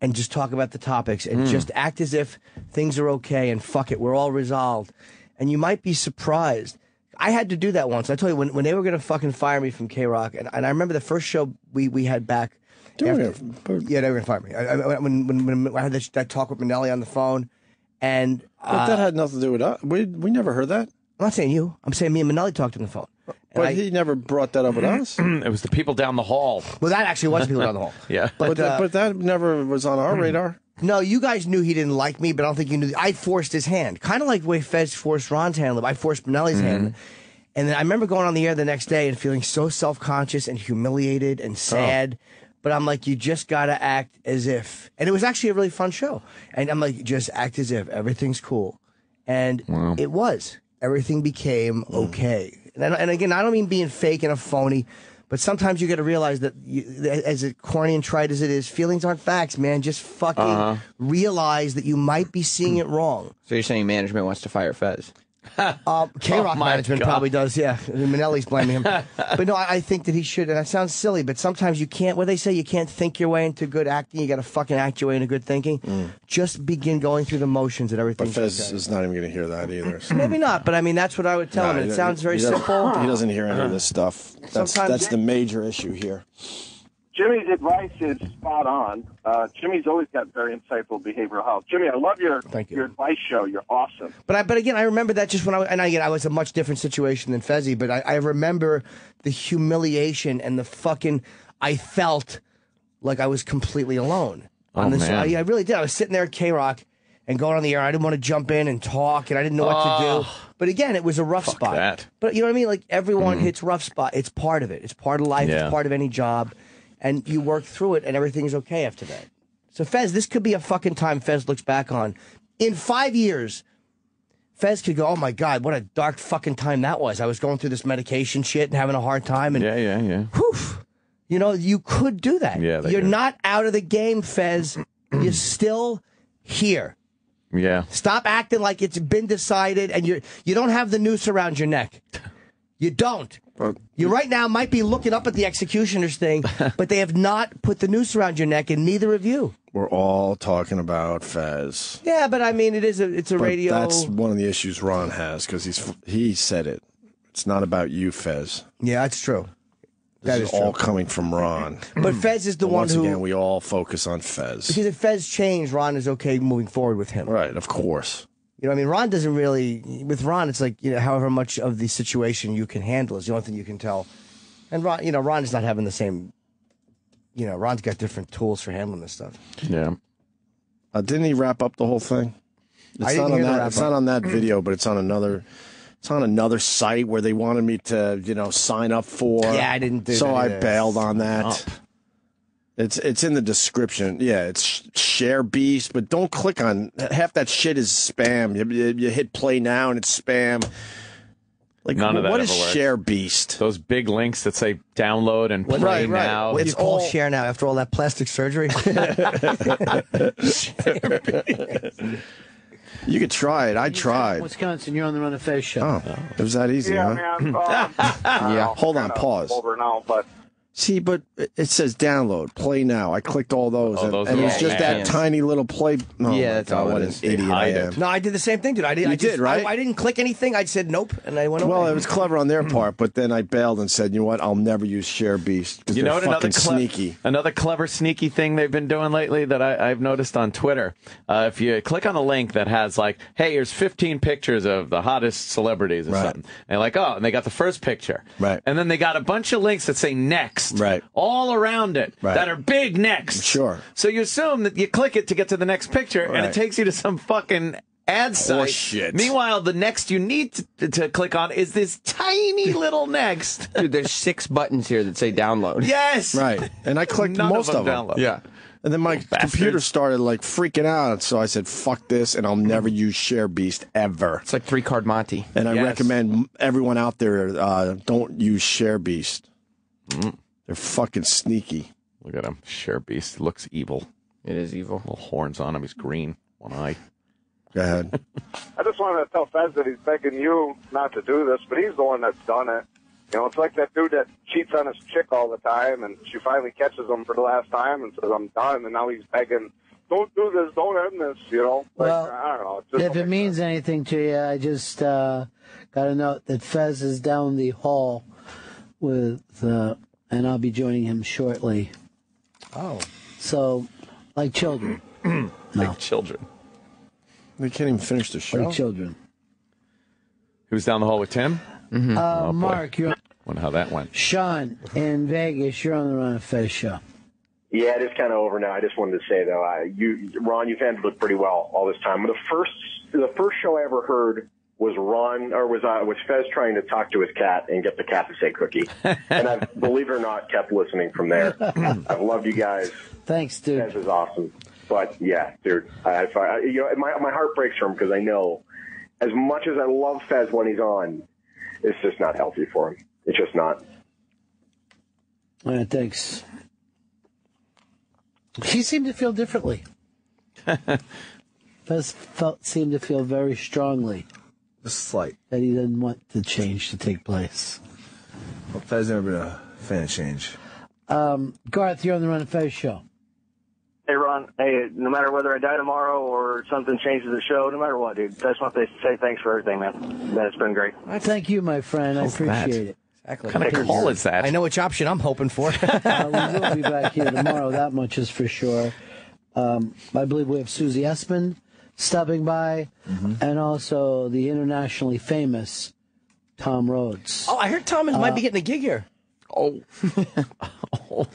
[SPEAKER 4] and just talk about the topics and
[SPEAKER 3] Mm.
[SPEAKER 4] just act as if things are okay and fuck it, we're all resolved. And you might be surprised. I had to do that once. I told you when, when they were gonna fucking fire me from K Rock, and, and I remember the first show we, we had back. After- yeah, they were gonna fire me. I, I, when, when, when I had that, that talk with Manelli on the phone, and
[SPEAKER 8] But
[SPEAKER 4] uh,
[SPEAKER 8] that had nothing to do with us. We, we never heard that.
[SPEAKER 4] I'm not saying you. I'm saying me and Manelli talked on the phone. And
[SPEAKER 8] But
[SPEAKER 4] I-
[SPEAKER 8] he never brought that up with us.
[SPEAKER 3] it was the people down the hall.
[SPEAKER 4] Well, that actually was the people down the hall.
[SPEAKER 3] Yeah,
[SPEAKER 8] But,
[SPEAKER 4] But,
[SPEAKER 8] that,
[SPEAKER 4] uh,
[SPEAKER 8] but that never was on our hmm. radar.
[SPEAKER 4] No, you guys knew he didn't like me, but I don't think you knew. I forced his hand, kind of like the way Fez forced Ron's hand. I forced Benelli's mm-hmm. hand, and then I remember going on the air the next day and feeling so self conscious and humiliated and oh. sad. But I'm like, you just gotta act as if, and it was actually a really fun show. And I'm like, just act as if everything's cool, and it was. Everything became hmm. okay. And, and again, I don't mean being fake and a phony. But sometimes you got to realize that, you, as corny and trite as it is, feelings aren't facts, man. Just fucking
[SPEAKER 9] Uh-huh.
[SPEAKER 4] realize that you might be seeing it wrong.
[SPEAKER 9] So you're saying management wants to fire Fez?
[SPEAKER 4] Uh, K Rock
[SPEAKER 9] Oh,
[SPEAKER 4] management
[SPEAKER 9] God.
[SPEAKER 4] probably does, yeah. Manelli's blaming him. but no, I, I think that he should, and that sounds silly, but sometimes you can't, what they say, you can't think your way into good acting. You got to fucking act your way into good thinking. Just begin going through the motions and
[SPEAKER 8] everything.
[SPEAKER 4] But
[SPEAKER 8] Fez
[SPEAKER 4] okay.
[SPEAKER 8] is not even going to hear that either. so-
[SPEAKER 4] Maybe not, but I mean, that's what I would tell
[SPEAKER 8] Nah,
[SPEAKER 4] him. It sounds very
[SPEAKER 8] doesn't-
[SPEAKER 4] simple.
[SPEAKER 8] He doesn't hear any of this stuff. That's
[SPEAKER 4] Sometimes-
[SPEAKER 8] that's the major issue here.
[SPEAKER 29] Jimmy's advice is spot on. Uh, Jimmy's always got very insightful behavioral health. Jimmy, I love your your advice show. You're awesome.
[SPEAKER 4] But I, but again, I remember that just when I and I, again, I was a much different situation than Fezzi, but I, I remember the humiliation and the fucking. I felt like I was completely alone on
[SPEAKER 3] Oh,
[SPEAKER 4] this.
[SPEAKER 3] man.
[SPEAKER 4] I, I really did. I was sitting there at K Rock and going on the air. I didn't want to jump in and talk, and I didn't know what to do.
[SPEAKER 3] Oh.
[SPEAKER 4] But again, it was a rough spot.
[SPEAKER 3] that.
[SPEAKER 4] But you know what I mean? Like everyone hits rough spot. It's part of it. It's part of life.
[SPEAKER 3] Yeah.
[SPEAKER 4] It's part of any job, and you work through it, and everything's okay after that. So Fez, this could be a fucking time Fez looks back on in five years. Fez could go, oh my god, what a dark fucking time that was. I was going through this medication shit and having a hard time, and
[SPEAKER 3] Yeah, yeah, yeah.
[SPEAKER 4] you know you could do that.
[SPEAKER 3] Yeah,
[SPEAKER 4] you're not out of the game, Fez. you're still here.
[SPEAKER 3] Yeah.
[SPEAKER 4] Stop acting like it's been decided and you're you don't have the noose around your neck. You don't. You right now might be looking up at the executioner's thing, but they have not put the noose around your neck, and neither of you.
[SPEAKER 8] We're all talking about Fez.
[SPEAKER 4] Yeah, but I mean, it is a it's a
[SPEAKER 8] But
[SPEAKER 4] radio.
[SPEAKER 8] That's one of the issues Ron has because he's he said it. It's not about you, Fez.
[SPEAKER 4] Yeah, that's true. That
[SPEAKER 8] this
[SPEAKER 4] is
[SPEAKER 8] is all coming from Ron.
[SPEAKER 4] But Fez is the
[SPEAKER 8] But
[SPEAKER 4] one
[SPEAKER 8] once
[SPEAKER 4] who-
[SPEAKER 8] again we all focus on Fez.
[SPEAKER 4] Because if Fez changed, Ron is okay moving forward with him.
[SPEAKER 8] Right, of course.
[SPEAKER 4] You know, I mean, Ron doesn't really. With Ron, it's like you know, however much of the situation you can handle is the only thing you can tell. And Ron, you know, Ron is not having the same. You know, Ron's got different tools for handling this stuff.
[SPEAKER 3] Yeah.
[SPEAKER 8] Uh, didn't he wrap up the whole thing? It's
[SPEAKER 4] I didn't
[SPEAKER 8] not on
[SPEAKER 4] hear the
[SPEAKER 8] that.
[SPEAKER 4] wrap
[SPEAKER 8] It's
[SPEAKER 4] up.
[SPEAKER 8] not on that video, but it's on another. It's on another site where they wanted me to, you know, sign up for.
[SPEAKER 4] Yeah, I didn't do
[SPEAKER 8] So
[SPEAKER 4] that
[SPEAKER 8] I
[SPEAKER 4] either.
[SPEAKER 8] bailed on that.
[SPEAKER 4] Up.
[SPEAKER 8] It's it's in the description. Yeah, it's sh- share beast, but don't click on half that shit is spam. You, you, you hit play now and it's spam. Like
[SPEAKER 3] None of that
[SPEAKER 8] what
[SPEAKER 3] ever
[SPEAKER 8] is
[SPEAKER 3] works.
[SPEAKER 8] share beast?
[SPEAKER 3] Those big links that say download and play
[SPEAKER 4] Right, right.
[SPEAKER 3] now.
[SPEAKER 4] What do you call share now after all that plastic surgery?
[SPEAKER 8] You could try it. I tried.
[SPEAKER 12] Wisconsin, you're on the Ron and Fez show.
[SPEAKER 8] Oh, it was that easy,
[SPEAKER 18] Yeah,
[SPEAKER 8] huh?
[SPEAKER 18] man. Um,
[SPEAKER 8] yeah. Hold on. Pause.
[SPEAKER 18] over now, but
[SPEAKER 8] See, but it says download, play now. I clicked all those,
[SPEAKER 3] Oh,
[SPEAKER 8] and,
[SPEAKER 3] those
[SPEAKER 8] and it was
[SPEAKER 3] all
[SPEAKER 8] just that
[SPEAKER 3] mad.
[SPEAKER 8] tiny little play. Oh
[SPEAKER 9] Yeah, that's
[SPEAKER 8] God,
[SPEAKER 9] all
[SPEAKER 8] what
[SPEAKER 9] it
[SPEAKER 8] an idiot I
[SPEAKER 3] hide
[SPEAKER 8] am.
[SPEAKER 4] no, I did the same thing, dude. I did.
[SPEAKER 8] You
[SPEAKER 4] I just,
[SPEAKER 8] did, right?
[SPEAKER 4] I, I didn't click anything. I said nope, and I went away.
[SPEAKER 8] Well,
[SPEAKER 4] away.
[SPEAKER 8] it was clever on their part, but then I bailed and said, "You know what? I'll never use Share Beast
[SPEAKER 3] You know what? Another cle-
[SPEAKER 8] sneaky."
[SPEAKER 3] another clever sneaky thing they've been doing lately that I, I've noticed on Twitter. Uh, if you click on the link that has like, "Hey, here's 15 pictures of the hottest celebrities" or
[SPEAKER 8] Right.
[SPEAKER 3] something, and like, "Oh," and they got the first picture,
[SPEAKER 8] Right.
[SPEAKER 3] And then they got a bunch of links that say "next,"
[SPEAKER 8] Right.
[SPEAKER 3] all around it
[SPEAKER 8] Right.
[SPEAKER 3] that are big next.
[SPEAKER 8] Sure.
[SPEAKER 3] So you assume that you click it to get to the next picture, and it takes you to some fucking ad site.
[SPEAKER 8] Horseshit.
[SPEAKER 3] Meanwhile, the next you need to, to click on is this tiny little next.
[SPEAKER 9] Dude, there's six buttons here that say download.
[SPEAKER 3] Yes.
[SPEAKER 8] Right, and I clicked
[SPEAKER 3] None
[SPEAKER 8] most
[SPEAKER 3] of
[SPEAKER 8] of
[SPEAKER 3] them
[SPEAKER 8] them.
[SPEAKER 3] download.
[SPEAKER 9] Yeah.
[SPEAKER 8] And then my
[SPEAKER 3] Bastards.
[SPEAKER 8] computer started like freaking out, so I said, "Fuck this," and I'll never use Share Beast ever.
[SPEAKER 9] It's like three card Monty.
[SPEAKER 8] And I
[SPEAKER 3] Yes.
[SPEAKER 8] recommend everyone out there uh, don't use Share Beast. They're fucking sneaky.
[SPEAKER 3] Look at him. Share beast looks evil.
[SPEAKER 9] It is evil.
[SPEAKER 3] Little horns on him. He's green. One eye.
[SPEAKER 8] Go ahead.
[SPEAKER 29] I just wanted to tell Fez that he's begging you not to do this, but he's the one that's done it. You know, it's like that dude that cheats on his chick all the time, and she finally catches him for the last time and says, "I'm done," and now he's begging, "Don't do this, don't end this." You know, like
[SPEAKER 12] Well,
[SPEAKER 29] I don't know. Just
[SPEAKER 12] If it means anything to you, I just uh, got a note that Fez is down the hall with, uh, and I'll be joining him shortly.
[SPEAKER 4] oh,
[SPEAKER 12] So, like children,
[SPEAKER 3] Like children.
[SPEAKER 8] They can't even finish the show.
[SPEAKER 12] like children.
[SPEAKER 3] Who's down the hall with Tim?
[SPEAKER 12] Uh,
[SPEAKER 3] boy.
[SPEAKER 12] Mark, you're
[SPEAKER 3] Wonder how that went.
[SPEAKER 12] Sean in Vegas. You're on the Ron and Fez show.
[SPEAKER 30] Yeah, it is kind of over now. I just wanted to say though, I, you, Ron, you've handled it pretty well all this time. The first, the first show I ever heard was Ron, or was uh, was Fez trying to talk to his cat and get the cat to say cookie, and I've believe it or not kept listening from there. I've loved you guys.
[SPEAKER 12] Thanks, dude.
[SPEAKER 30] Fez is awesome, but yeah, dude, I, I, you know, my my heart breaks for him because I know, as much as I love Fez when he's on, it's just not healthy for him. It's just not.
[SPEAKER 12] All right, thanks. He seemed to feel differently. Fez felt seemed to feel very strongly
[SPEAKER 19] Just slight.
[SPEAKER 12] that he didn't want the change to take place.
[SPEAKER 19] Well, Fed's never been a fan of change.
[SPEAKER 12] Um, Garth, you're on the Ron and Fez show.
[SPEAKER 18] Hey, Ron. Hey, no matter whether I die tomorrow or something changes the show, no matter what, dude, I just want to say thanks for everything, man. That's been great.
[SPEAKER 12] Thank you, my friend. I
[SPEAKER 3] How's that?
[SPEAKER 12] appreciate it.
[SPEAKER 4] exactly.
[SPEAKER 3] What kind of call is that?
[SPEAKER 4] I know which option I'm hoping for.
[SPEAKER 12] Uh, we will be back here tomorrow. That much is for sure. Um, I believe we have Susie Essman stopping by, and also the internationally famous Tom Rhodes.
[SPEAKER 4] oh, I heard Thomas might be getting a gig here.
[SPEAKER 3] Oh.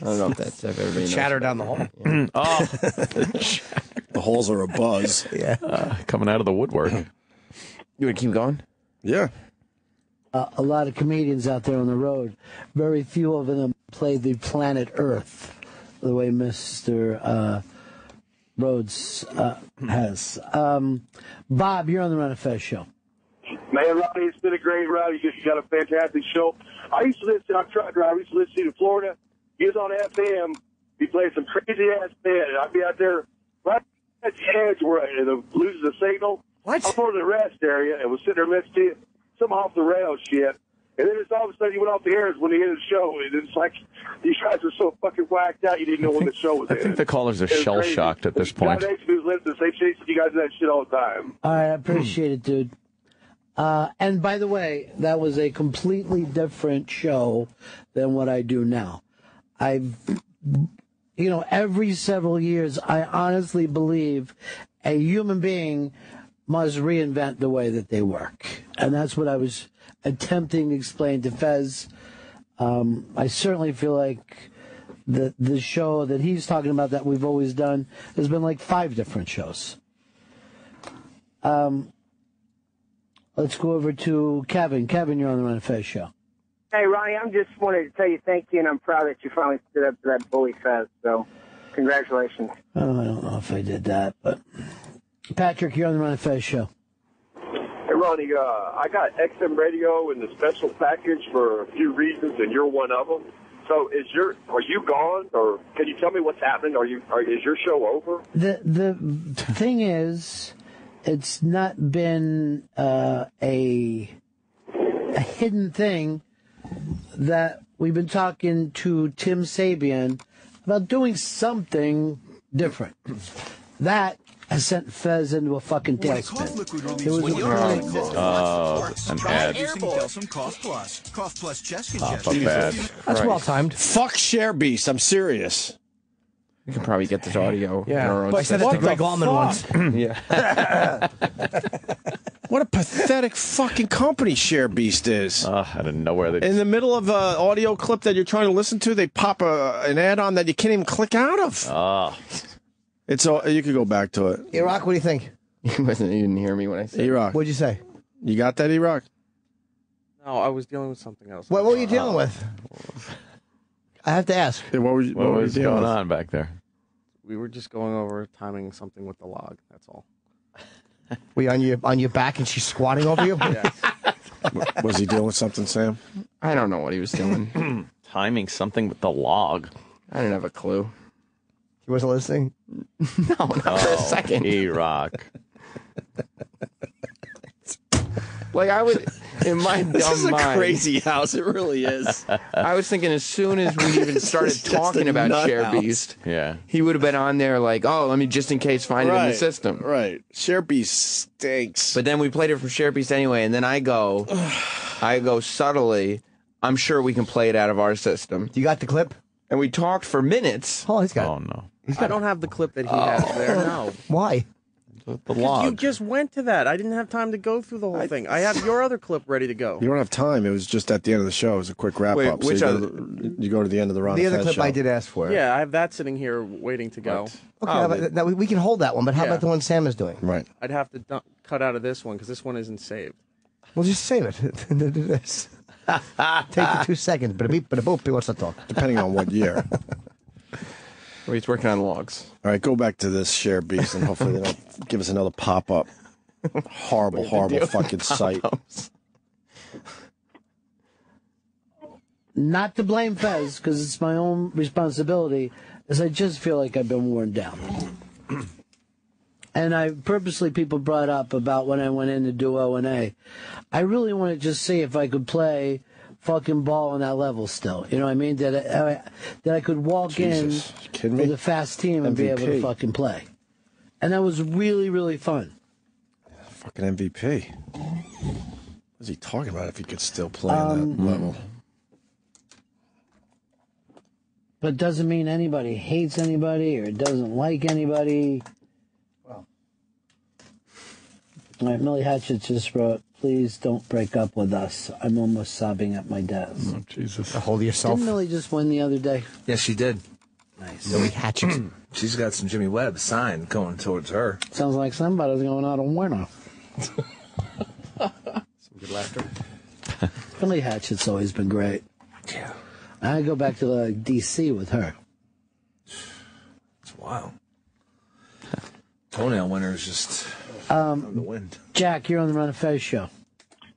[SPEAKER 9] I don't know if that's if everybody knows.
[SPEAKER 4] Chatter down the hall.
[SPEAKER 3] oh.
[SPEAKER 8] The halls are a buzz.
[SPEAKER 4] yeah.
[SPEAKER 3] Uh, coming out of the woodwork.
[SPEAKER 9] You want to keep going?
[SPEAKER 8] Yeah.
[SPEAKER 12] Uh, a lot of comedians out there on the road. Very few of them play the planet Earth the way Mr. Uh, Rhodes uh, has. Um, Bob, you're on the Ron and Fez show.
[SPEAKER 29] Man, Ronnie, it's been a great ride. You just got a fantastic show. I used to listen, I'm truck driver, I used to listen to in Florida. He was on FM. He played some crazy ass band. and I'd be out there right at the edge where it loses the signal.
[SPEAKER 4] What?
[SPEAKER 29] I'm over the rest area and was sitting there listening to some off the rails shit. And then it's all of a sudden you went off the air when he ended the show. And it's like, these guys are so fucking whacked out you didn't know when the show was
[SPEAKER 3] I think the callers are shell shocked at this point.
[SPEAKER 29] John H. was listening to the same shit. You guys do that shit all the time.
[SPEAKER 12] All right, I appreciate it, dude. Uh, and by the way, that was a completely different show than what I do now. I've, you know, every several years, I honestly believe a human being must reinvent the way that they work. And that's what I was attempting to explain to Fez. Um, I certainly feel like the the show that he's talking about that we've always done has been like five different shows. Um, let's go over to Kevin. Kevin, you're on the Ron Fez show.
[SPEAKER 31] Hey, Ronnie, I'm just wanted to tell you thank you, and I'm proud that you finally stood up to that bully Fez. So, congratulations.
[SPEAKER 12] Oh, I don't know if I did that, but Patrick, you're on the Ron Fez show.
[SPEAKER 32] Ronnie, uh, I got XM radio in the special package for a few reasons, and you're one of them. So, is your are you gone, or can you tell me what's happening? Are you are, is your show over?
[SPEAKER 12] The the thing is, it's not been uh, a a hidden thing that we've been talking to Tim Sabean about doing something different. That has sent Fez into a fucking tailspin. There was a point-
[SPEAKER 3] Oh, an ad.
[SPEAKER 33] Calcium Cough Plus. Cough Plus chest congestion.
[SPEAKER 4] That's well timed.
[SPEAKER 8] Fuck Share Beast. I'm serious.
[SPEAKER 9] We can probably get this audio. in our own
[SPEAKER 4] Well, I said that to
[SPEAKER 9] system.
[SPEAKER 4] Gregg Allman once.
[SPEAKER 9] yeah.
[SPEAKER 8] What a pathetic fucking company Share Beast is.
[SPEAKER 3] Uh, I didn't know where they.
[SPEAKER 8] In the middle of an audio clip that you're trying to listen to, they pop a, an ad on that you can't even click out of.
[SPEAKER 3] Oh.
[SPEAKER 8] It's all, you could go back to it.
[SPEAKER 4] E-Rock, what do you think?
[SPEAKER 9] You didn't hear me when I said.
[SPEAKER 8] E-Rock.
[SPEAKER 4] What'd you say?
[SPEAKER 8] You got that, E-Rock?
[SPEAKER 34] No, I was dealing with something else.
[SPEAKER 4] What, what were you dealing with? I have to ask.
[SPEAKER 8] what was,
[SPEAKER 3] What was going on back there?
[SPEAKER 34] We were just going over timing something with the log. That's all.
[SPEAKER 4] Were you on your on your back and she's squatting over you?
[SPEAKER 8] Was he dealing with something, Sam?
[SPEAKER 9] I don't know what he was doing.
[SPEAKER 3] Timing something with the log.
[SPEAKER 9] I didn't have a clue.
[SPEAKER 4] He wasn't listening.
[SPEAKER 9] No, not for a
[SPEAKER 3] Oh,
[SPEAKER 9] second.
[SPEAKER 3] E-Rock.
[SPEAKER 9] Like I would, in my dumb
[SPEAKER 8] This is a
[SPEAKER 9] mind,
[SPEAKER 8] crazy house. It really is.
[SPEAKER 9] I was thinking as soon as we even started talking about
[SPEAKER 8] nut
[SPEAKER 9] Share
[SPEAKER 8] house.
[SPEAKER 9] Beast,
[SPEAKER 3] Yeah.
[SPEAKER 9] he would have been on there like, oh, let me just in case find it in the system.
[SPEAKER 8] Right. Share Beast stinks.
[SPEAKER 9] But then we played it from Share Beast anyway, and then I go, I go subtly. I'm sure we can play it out of our system.
[SPEAKER 4] You got the clip?
[SPEAKER 9] And we talked for minutes.
[SPEAKER 4] Oh, he's got.
[SPEAKER 3] Oh no.
[SPEAKER 34] I don't have the clip that he has oh. there. No.
[SPEAKER 4] Why?
[SPEAKER 3] The
[SPEAKER 34] Because You just went to that. I didn't have time to go through the whole thing. I have your other clip ready to go.
[SPEAKER 8] You don't have time. It was just at the end of the show. It was a quick wrap
[SPEAKER 34] Wait,
[SPEAKER 8] up. So
[SPEAKER 34] which
[SPEAKER 8] you, go
[SPEAKER 34] other-
[SPEAKER 8] to the, you go to the end of the Ron
[SPEAKER 4] The other
[SPEAKER 8] Fez
[SPEAKER 4] clip I did ask for.
[SPEAKER 34] Yeah, I have that sitting here waiting to go.
[SPEAKER 4] Okay, oh, how about- that- we, we can hold that one, but how
[SPEAKER 34] Yeah.
[SPEAKER 4] about the one Sam is doing?
[SPEAKER 8] Right.
[SPEAKER 34] I'd have to du- cut out of this one because this one isn't saved.
[SPEAKER 4] We'll just save it. Do this. Take the two seconds. But a beep, but a boop. He wants to talk.
[SPEAKER 8] Depending on what year.
[SPEAKER 9] Well, he's working on logs.
[SPEAKER 8] All right, go back to this Share Beast and hopefully they don't give us another pop up. Horrible, horrible fucking site.
[SPEAKER 12] Not to blame Fez, because it's my own responsibility, as I just feel like I've been worn down. and I purposely people brought up about when I went in to do O and A. I really want to just see if I could play fucking ball on that level still. You know what I mean? That I, that I could walk
[SPEAKER 8] Jesus.
[SPEAKER 12] In with a fast team and be able to fucking play. And that was really really fun.
[SPEAKER 8] Fucking MVP. What's he talking about if he could still play on
[SPEAKER 12] Um,
[SPEAKER 8] that level?
[SPEAKER 12] But doesn't mean anybody hates anybody or doesn't like anybody. Well. All right, Millie Hatchett just wrote, please don't break up with us. I'm almost sobbing at my desk.
[SPEAKER 3] Oh, Jesus.
[SPEAKER 4] Hold yourself.
[SPEAKER 12] Didn't Millie just win the other day?
[SPEAKER 19] Yes, she did.
[SPEAKER 12] Nice.
[SPEAKER 4] Millie Hatchet.
[SPEAKER 19] She's got some Jimmy Webb sign going towards her.
[SPEAKER 12] Sounds like somebody's going out on winner.
[SPEAKER 34] Some good laughter.
[SPEAKER 12] Millie Hatchett's always been great.
[SPEAKER 19] Yeah.
[SPEAKER 12] I go back to like DC with her.
[SPEAKER 19] It's wild. Toenail winner is just
[SPEAKER 12] Um,
[SPEAKER 19] the wind.
[SPEAKER 12] Jack, you're on the Ron and Fez show.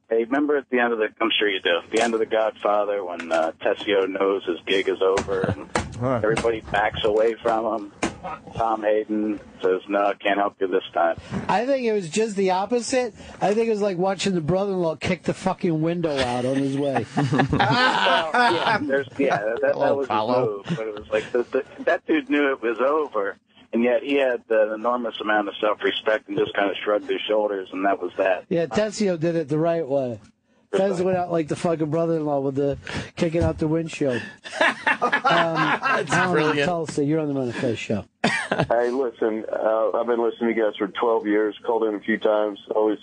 [SPEAKER 35] Hey, remember at the end of the, I'm sure you do, at the end of The Godfather when uh, Tessio knows his gig is over and everybody backs away from him. Tom Hagen says, no, I can't help you this time.
[SPEAKER 12] I think it was just the opposite. I think it was like watching the brother-in-law kick the fucking window out on his way.
[SPEAKER 35] yeah, there's, yeah, that, that
[SPEAKER 12] Hello,
[SPEAKER 35] was
[SPEAKER 12] Paulo.
[SPEAKER 35] his move, but it was like the, the, that dude knew it was over, and yet he had an enormous amount of self-respect and just kind of shrugged his shoulders, and that was that.
[SPEAKER 12] Yeah, Tessio did it the right way. Fez went out like the fucking brother-in-law with the kicking out the windshield. Um,
[SPEAKER 23] That's
[SPEAKER 12] Alan,
[SPEAKER 23] brilliant.
[SPEAKER 12] Tulsa, you're on the Ron and Fez show.
[SPEAKER 36] hey, listen, uh, I've been listening to you guys for 12 years, called in a few times, always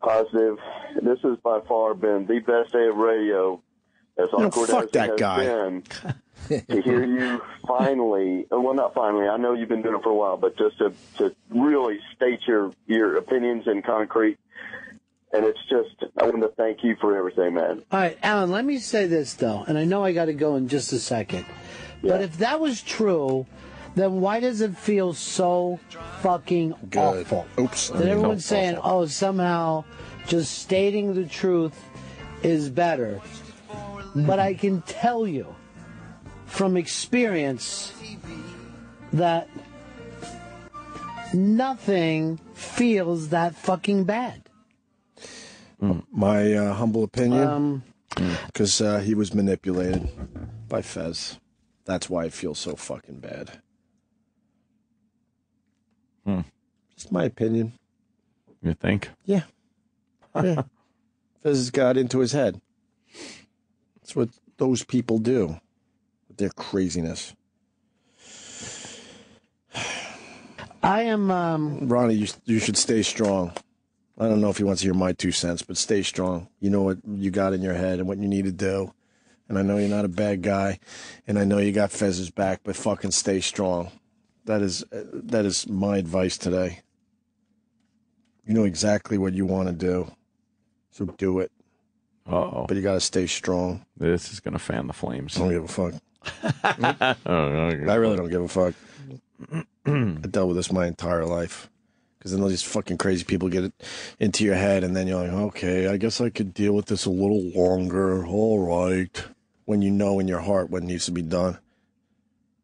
[SPEAKER 36] positive. This has by far been the best day of radio, as
[SPEAKER 8] You know,
[SPEAKER 36] awkward
[SPEAKER 8] fuck
[SPEAKER 36] as
[SPEAKER 8] that
[SPEAKER 36] has
[SPEAKER 8] guy.
[SPEAKER 36] been. to hear you finally, well, not finally, I know you've been doing it for a while, but just to, to really state your, your opinions in concrete. And it's just, I want to thank you for everything, man.
[SPEAKER 12] All right, Alan, let me say this, though, and I know I got to go in just a second. But if that was true, then why does it feel so fucking awful?
[SPEAKER 8] Oops.
[SPEAKER 12] That everyone's saying, oh, somehow just stating the truth is better. But I can tell you from experience that nothing feels that fucking bad.
[SPEAKER 8] My uh, humble opinion,
[SPEAKER 12] Um,
[SPEAKER 8] because uh, he was manipulated by Fez. That's why it feels so fucking bad.
[SPEAKER 3] Hmm.
[SPEAKER 8] Just my opinion.
[SPEAKER 3] You think?
[SPEAKER 8] Yeah. Yeah. Fez got into his head. That's what those people do with their craziness.
[SPEAKER 12] I am. Um,
[SPEAKER 8] Ronnie, you, you should stay strong. I don't know if he wants to hear my two cents, but stay strong. You know what you got in your head and what you need to do. And I know you're not a bad guy, and I know you got Fez's back, but fucking stay strong. That is uh, that is my advice today. You know exactly what you want to do, so do it.
[SPEAKER 3] Oh,
[SPEAKER 8] but you got to stay strong.
[SPEAKER 3] This is gonna fan the flames.
[SPEAKER 8] I don't give a fuck.
[SPEAKER 3] Oh,
[SPEAKER 8] I really don't give a fuck. I dealt with this my entire life. Because then all these fucking crazy people get it into your head, and then you're like, okay, I guess I could deal with this a little longer. All right. When you know in your heart what needs to be done.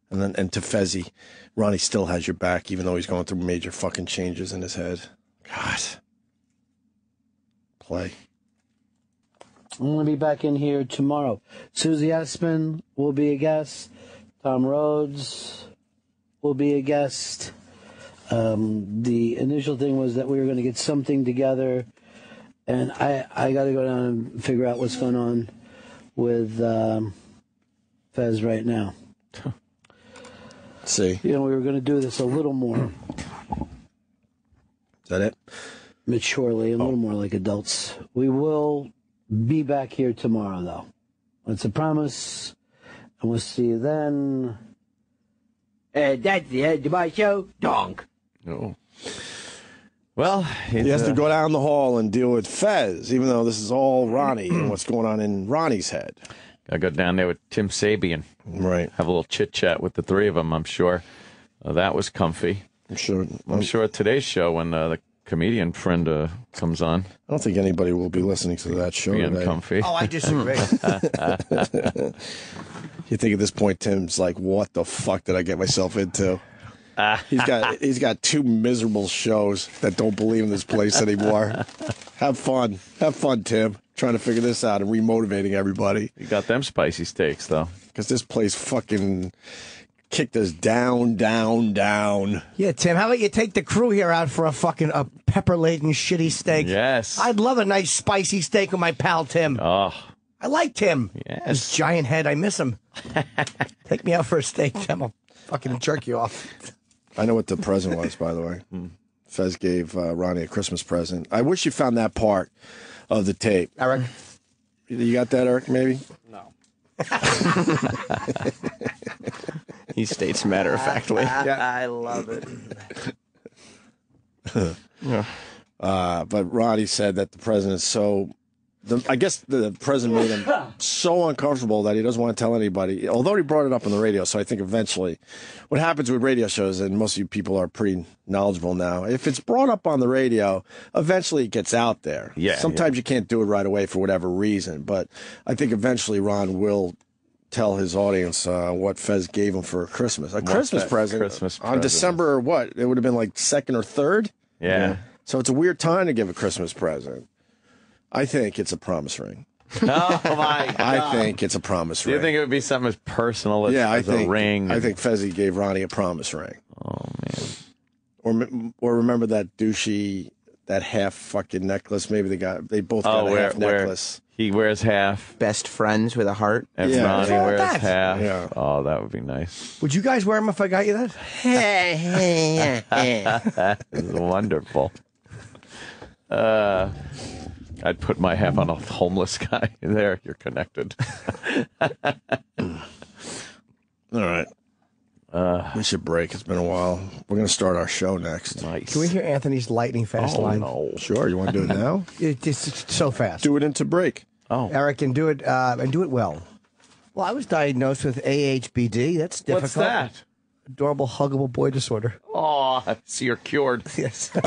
[SPEAKER 8] And then, and to Fezzi, Ronnie still has your back, even though he's going through major fucking changes in his head. God. Play.
[SPEAKER 12] I'm going to be back in here tomorrow. Susie Essman will be a guest. Tom Rhodes will be a guest. Um, the initial thing was that we were going to get something together, and I I got to go down and figure out what's going on with um, Fez right now.
[SPEAKER 8] See,
[SPEAKER 12] you know, we were going to do this a little more
[SPEAKER 8] Is that it?
[SPEAKER 12] maturely, a little more like adults. We will be back here tomorrow, though. It's a promise, and we'll see you then.
[SPEAKER 37] Uh, that's the end of my show. Donk.
[SPEAKER 3] No. Well,
[SPEAKER 8] He has to go down the hall and deal with Fez, even though this is all Ronnie and what's going on in Ronnie's head.
[SPEAKER 3] I go down there with Tim Sabean.
[SPEAKER 8] Right.
[SPEAKER 3] Have a little chit chat with the three of them. I'm sure uh, that was comfy.
[SPEAKER 8] I'm sure.
[SPEAKER 3] I'm sure today's show when uh, the comedian friend uh, comes on.
[SPEAKER 8] I don't think anybody will be listening to that show
[SPEAKER 3] Being
[SPEAKER 8] today.
[SPEAKER 3] comfy.
[SPEAKER 4] Oh, I disagree.
[SPEAKER 8] you think at this point Tim's like, "What the fuck did I get myself into?" he's got he's got two miserable shows that don't believe in this place anymore. Have fun, have fun, Tim. Trying to figure this out and remotivating everybody.
[SPEAKER 3] You got them spicy steaks though,
[SPEAKER 8] because this place fucking kicked us down, down, down.
[SPEAKER 4] Yeah, Tim, how about you take the crew here out for a fucking a pepper laden shitty steak?
[SPEAKER 3] Yes.
[SPEAKER 4] I'd love a nice spicy steak with my pal Tim.
[SPEAKER 3] Oh.
[SPEAKER 4] I like Tim.
[SPEAKER 3] Yes.
[SPEAKER 4] His giant head, I miss him. take me out for a steak, Tim. I'll fucking jerk you off.
[SPEAKER 8] I know what the present was, by the way. Fez gave uh, Ronnie a Christmas present. I wish you found that part of the tape.
[SPEAKER 4] Eric,
[SPEAKER 8] you got that, Eric? Maybe.
[SPEAKER 9] No. he states matter of factly.
[SPEAKER 34] I love it.
[SPEAKER 8] Uh, but Ronnie said that the president is so. The, I guess the president made him so uncomfortable that he doesn't want to tell anybody. Although he brought it up on the radio, so I think eventually, what happens with radio shows, and most of you people are pretty knowledgeable now. If it's brought up on the radio, eventually it gets out there.
[SPEAKER 3] Yeah,
[SPEAKER 8] Sometimes you can't do it right away for whatever reason, but I think eventually Ron will tell his audience uh, what Fez gave him for Christmas. A
[SPEAKER 3] What's
[SPEAKER 8] Christmas
[SPEAKER 3] that
[SPEAKER 8] present
[SPEAKER 3] Christmas
[SPEAKER 8] on
[SPEAKER 3] present?
[SPEAKER 8] December what? It would have been like second or third.
[SPEAKER 3] Yeah.
[SPEAKER 8] So it's a weird time to give a Christmas present. I think it's a promise ring.
[SPEAKER 3] Oh my god!
[SPEAKER 8] I think it's a promise ring.
[SPEAKER 3] Do
[SPEAKER 8] ring.
[SPEAKER 3] you think it would be something as personal as,
[SPEAKER 8] yeah, I
[SPEAKER 3] as
[SPEAKER 8] think
[SPEAKER 3] a ring?
[SPEAKER 8] I think Fezzi gave Ronnie a promise ring.
[SPEAKER 3] Oh
[SPEAKER 8] man! Or or remember that douchey that half fucking necklace? Maybe they got they both got
[SPEAKER 3] Oh,
[SPEAKER 8] a
[SPEAKER 3] where,
[SPEAKER 8] half
[SPEAKER 3] where
[SPEAKER 8] necklace.
[SPEAKER 3] he wears half,
[SPEAKER 9] Best friends with a heart.
[SPEAKER 3] and
[SPEAKER 8] Yeah.
[SPEAKER 3] Ronnie
[SPEAKER 8] What's wrong with
[SPEAKER 3] wears
[SPEAKER 4] that?
[SPEAKER 3] half.
[SPEAKER 8] Yeah.
[SPEAKER 3] Oh, that would be nice.
[SPEAKER 4] Would you guys wear them if I got you that?
[SPEAKER 3] This is wonderful. Uh, I'd put my half on a homeless guy. There, you're connected.
[SPEAKER 8] All right.
[SPEAKER 3] Uh,
[SPEAKER 8] We should break. It's been a while. We're gonna start our show next.
[SPEAKER 3] nice.
[SPEAKER 4] Can we hear Anthony's lightning fast
[SPEAKER 3] Oh,
[SPEAKER 4] line?
[SPEAKER 3] no.
[SPEAKER 8] Sure. You want to do it now?
[SPEAKER 4] It, it's, it's so fast.
[SPEAKER 8] do it into break.
[SPEAKER 3] Oh,
[SPEAKER 4] Eric, and do it uh, and do it well. Well, I was diagnosed with AHBD. That's difficult.
[SPEAKER 3] what's that?
[SPEAKER 4] Adorable, huggable boy disorder.
[SPEAKER 3] Oh, so you're cured.
[SPEAKER 4] Yes.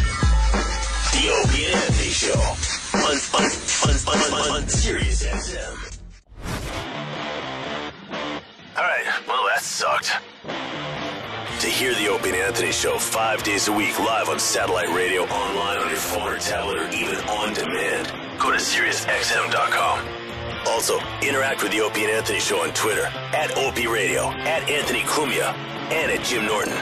[SPEAKER 38] The Opie and Anthony Show on, on, on, on, on, on Sirius XM. All right, well, that sucked. To hear the Opie and Anthony Show five days a week live on satellite radio, online on your phone or tablet, or even on demand, go to SiriusXM.com. Also, interact with the Opie and Anthony Show on Twitter at Opie Radio, at Anthony Cumia, and at Jim Norton.